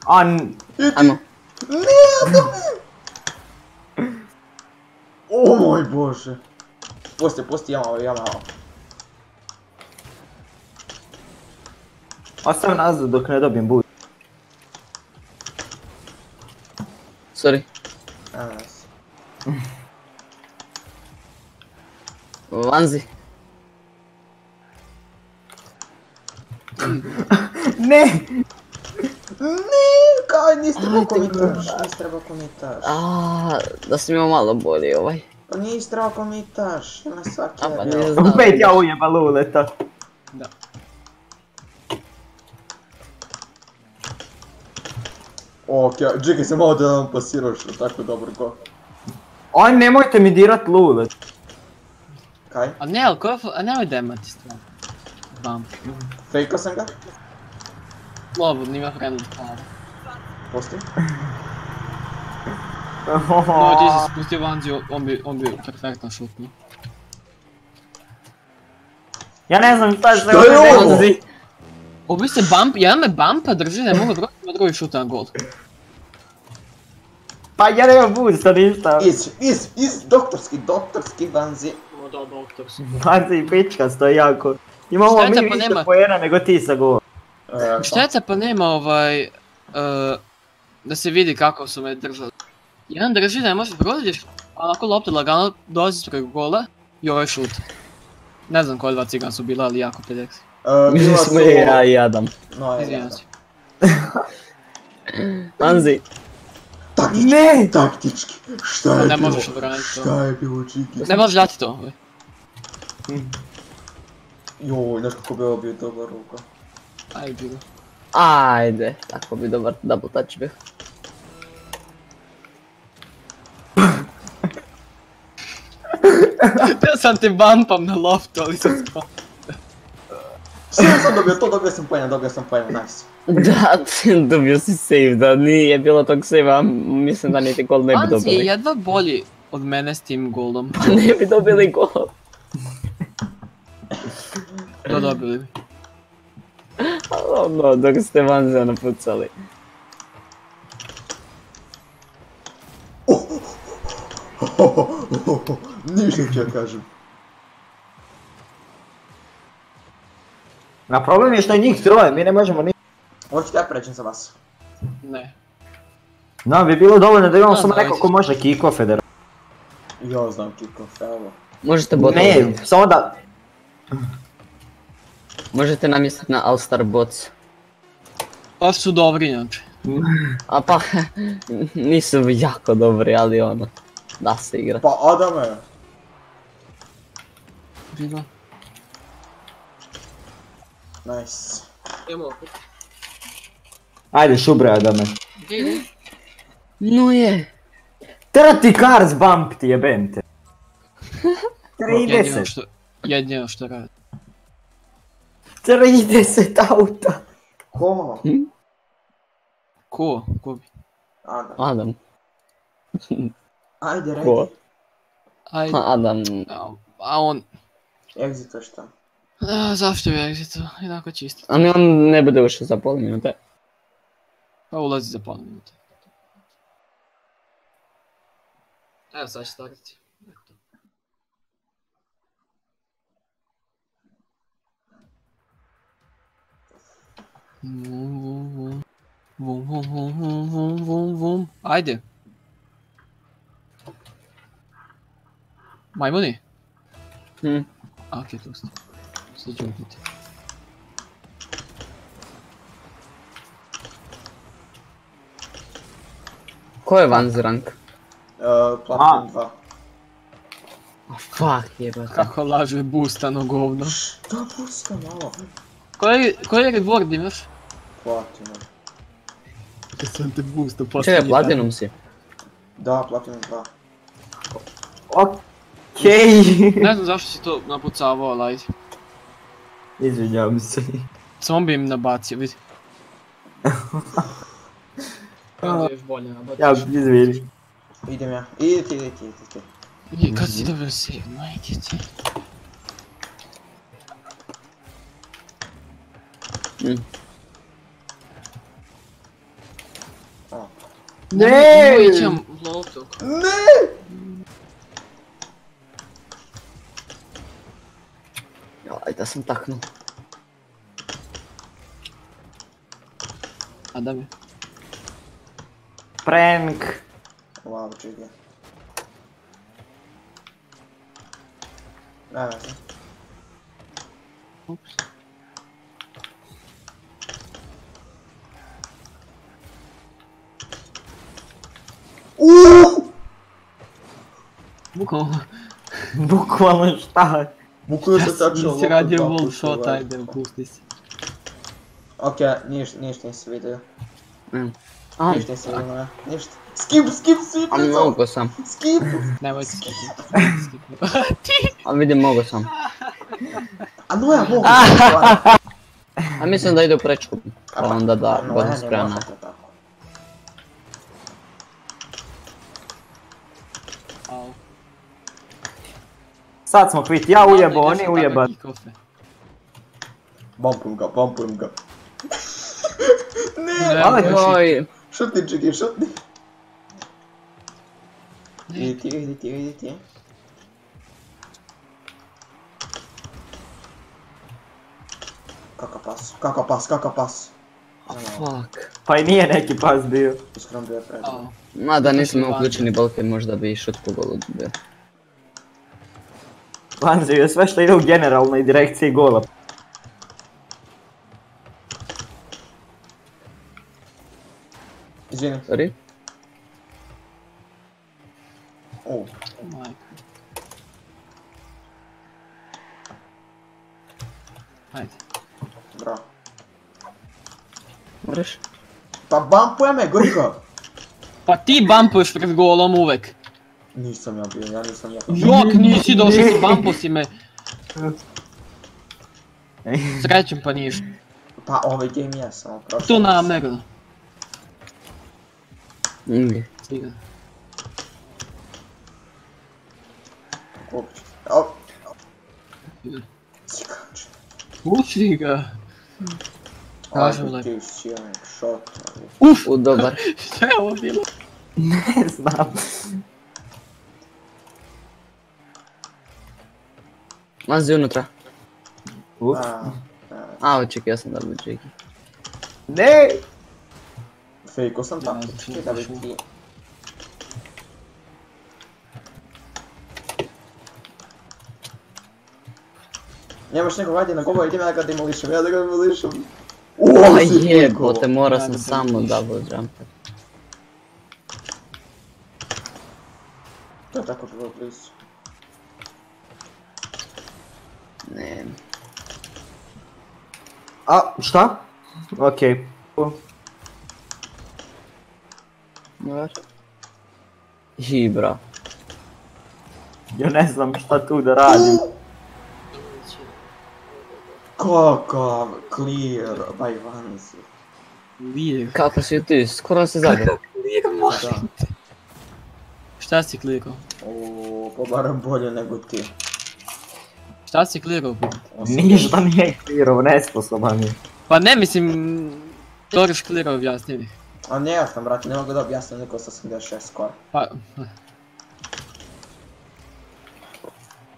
A, n- Ajmo. O moj bože. Pusti, pusti, ja malo, ja malo. nazad dok ne dobijem boost. Sorry. Evo nas. Vanzi. Ne! Ne, kaj, nisi trebao komitaš, nisi trebao komitaš. A, da sam imao malo bolje ovaj. Pa nisi trebao komitaš, ima svaki A pa. Opet ja ujeba Luleta. Da. Okej, čekaj se malo da nam pasiraš tako dobar go. Aj, nemojte mi dirat Lulet. Kaj? A ne, ali koja... A nemoj demati stvarno. Bump. Fejkao sam ga? Slobodno, ima friendly fire. Pusti. No, ti si spustio Vanzi, on bi, on bi perfektno šutnuo. Ja ne znam šta se je ovdje desi. Obi se bump, jedan me bumpa drži, ne mogu proći, drugi šuta na gol. Pa ja nemam boosta, ništa. Iz, iz, iz, doktorski, doktorski vanzi. O da, doktor si. Vanzi i pička stoji jako. Imamo mi pa više nema. pojena nego ti sa golom. E, Šteta pa nema ovaj... e, da se vidi kako su me držali. Jedan drži da ne možeš prodiš, a onako lopta lagano dolazi preko gola i ovaj šut. Ne znam koja dva cigana su bila, ali jako pedeksi. e, Mi bila smo su... i ja i Adam. No, Izvijem da. se. Taktički, Ne! taktički, šta je Ne bilo? možeš obraniti to. Šta je bilo, čiki? Ne možeš dati to. ovaj. Joj, znaš kako bi ovo bio dobar ruka. Ajde, bilo. Ajde, tako bi dobar double touch bio. Ja sam te bumpam na loftu, ali sam spao. Sve sam dobio to, dobio sam pojena, dobio sam pojena, nice. Da, dobio si save, da nije bilo tog save mislim da niti gol ne bi Vanzi je dobili. jedva bolji od mene s tim golom. Pa ne bi dobili gol. To dobili bi. Ono, dok ste Vanzija napucali. Ništa ću ja kažem. Na problem je što je njih troje, mi ne možemo ni... Hoćete ja pređem za vas. Ne. No, bi bilo dovoljno da imamo samo neko ko može kick feder. Ja znam kickoff, evo. Možete bot Ne, samo da... Možete namjestiti na All-Star bots. Pa su dobri inače. A pa, nisu jako dobri, ali ono, da se igra. Pa Adame, Bilo. Nice. Idemo. Ajde, šubre Adame. No je. Tera ti Cars bump ti jebem te. Jedino 30. što, jedino što radi. 30 auta. Ko? Ko? Ko bi? Adam. Adam. Ajde, redi. Ko? Ajde. Adam. A on... Exito šta? A, zašto bi exito? Jednako čisto. A ne, on ne bude ušao za pol minute. Pa ulazi za pola minuta. Evo sad će startati. Vum, vum, vum. Vum, Sad ću upiti. Ko je van rank? Uh, Platinum 2. A fuck jebate. Kako laže boostano govno. Šta pusta malo? Koji, koji reward imaš? Platinum. Ja sam te boosta Čekaj, Platinum si. Da, Platinum 2. Okej. Ne znam zašto si to napucavao, ali ajde. Izvinjavam se. Samo bi im nabacio, vidi. Kada još bolje nabaciš. Ja, izvini. Idem ja. Idi ti, idi ti, idi ti. Nije, kad si dobro save, majke ti. Mm. Ne! Ićem lotok. Ne! Aj da sam taknuo. A da mi. Prank. Wow, čige. Ne veze. Ups. Uuuu! Bukvalno. Bukvalno šta? Bukvalno se tačno Nisi radio loptom wall shot, ovaj. ajde, pusti se. Okej, niš, ništa nisi vidio. Mm. A, Ništa nisi vidio, ne. Ništa. Skip, skip, skip, a mogo sam. skip! Nemoj skipiti. A vidim mogo sam. A no ja mogu. A mislim da ide u prečku. Pa onda da, no, budem ja ne spreman. možete tako. Au. Sad smo kvit, ja ujebo, oni ujeban. Bumpujem ga, bumpujem ga. ne! Ne, Šutni, Čigi, šutni. Idi ti, idi ti, idi ti. Kakav pas, kakav pas, kakav pas. fuck. Pa i nije neki pas bio. Iskreno bio je predivan. Au. Mada što uključeni balken, možda bi i šut po golu bio. Vanzi je sve što ide u generalnoj direkciji gola. Izvini. Sorry? O, Majko. Ajde. bra. Moraš? Pa bumpuje me, Gorko! Pa ti bumpuješ pred golom uvek. Nisam ja bio, ja nisam ja. Jok, nisi došao si bumpo si me. Srećem pa niš. Pa ovaj game jesam, ali prošlo. Tu namjerno. Mm. Uopće. O. Sikač. Puši ga. Kažem lep. ti silnik shot. ali- Uf! Dobar. Šta je ovo bilo? Ne znam. Mazi unutra. Uf. A, a, A, očekio sam da bi Jake. Ne! Fejko sam znači, čekaj da bi ti... Nemaš nekog, ajde na govo, idem ja ga demolišem, ja da ga demolišem. Si jebote, Ja sam da samo double jumper. To je tako bilo blizu. A, šta? Okej. Hi, bro. Ja ne znam šta tu da radim. Kakav clear by Vanzi. Lijek. Kako si ti, skoro se zagrao. Da. Šta si klikao? O, pa barem bolje nego ti. Šta si klikao? Ništa nije klirov, nesposoban je. Pa ne mislim... Toriš klikao objasni mi. A ne ja sam, brate, ne mogu da objasnim neko 86 skoro. Pa...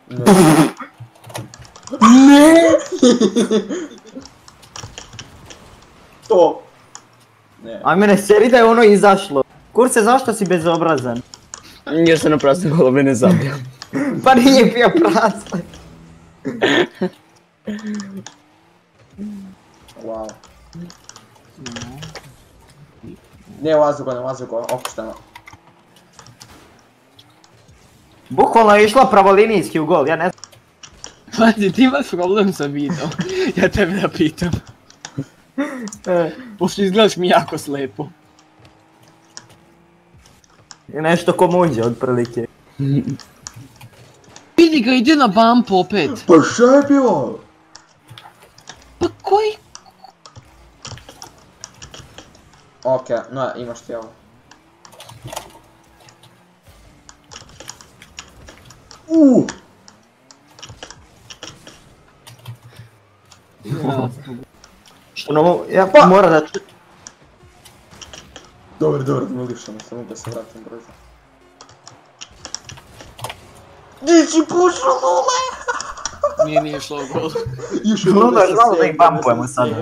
Ne. to. Ne. A mene seri da je ono izašlo. Kurse, zašto si bezobrazan? Jer se na prazne golove ne. Pa nije bio prazan. Wow. Ne ulazi go, ne ulazi go, opušteno. Bukvalno je išla pravolinijski u gol, ja ne znam. Pazi, ti imaš problem sa vidom. Ja tebe da pitam. Pošto izgledaš mi jako slepo. Je nešto ko muđe otprilike. Vidi ga, ide na bump opet. Pa šta je bilo? Pa koji? Okej, no imaš ti ovo. Uuu! Što ono, ja Pa- mora da... Dobro, dobro, milišamo, samo da se vratim brzo. Di si pušao lule? Nije, nije šlo u gol. Još No, da, znamo da ih bumpujemo sada.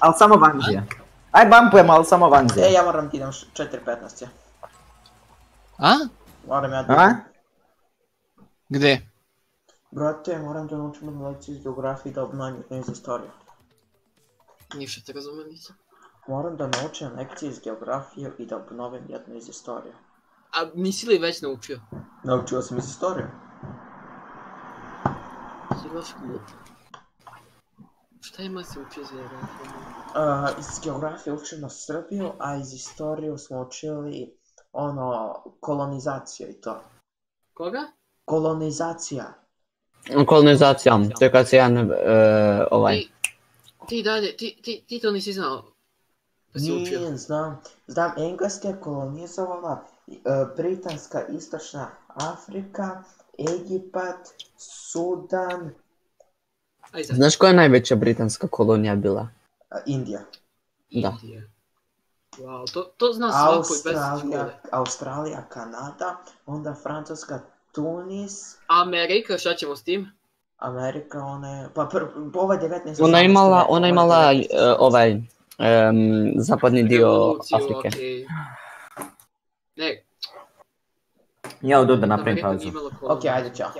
Ali samo Vanzija. Aj bumpujemo, ali samo E, Vanzija. ja moram ti idem 4.15 ja. A? Moram ja A? da... Gde? Brate, moram da naučim jednu lekciju iz geografije da obnovim iz istoriju. Ništa te razumijem nisam. Moram da naučim lekciju iz geografije i da obnovim jednu iz istorije. A nisi li već naučio? Naučio sam iz istorije. Si baš glup. Šta ima se učio za geografiju? Uh, iz geografije učimo Srbiju, a iz istoriju smo učili ono, kolonizaciju i to. Koga? Kolonizacija. Kolonizacija, to je kad se jedan, e, ovaj, Ti, ti dalje, ti, ti, ti to nisi znao. Učio. Nije, znam. Znam, Engleska je kolonizovala Britanska istočna Afrika, Egipat, Sudan, znaš koja je najveća britanska kolonija bila? a, Indija. Da. Indija. Wow, to, to zna svako i bez Australija, škole. Australija, Kanada, onda Francuska, Tunis, Amerika, šta ćemo s tim? Amerika, ona je, pa pr, ova 19. Ona imala, ona imala e, 19. ovaj, em, zapadni dio Afrike. okej. Ne, Ja odu da napravim pauzu. Ok, ajde, čao.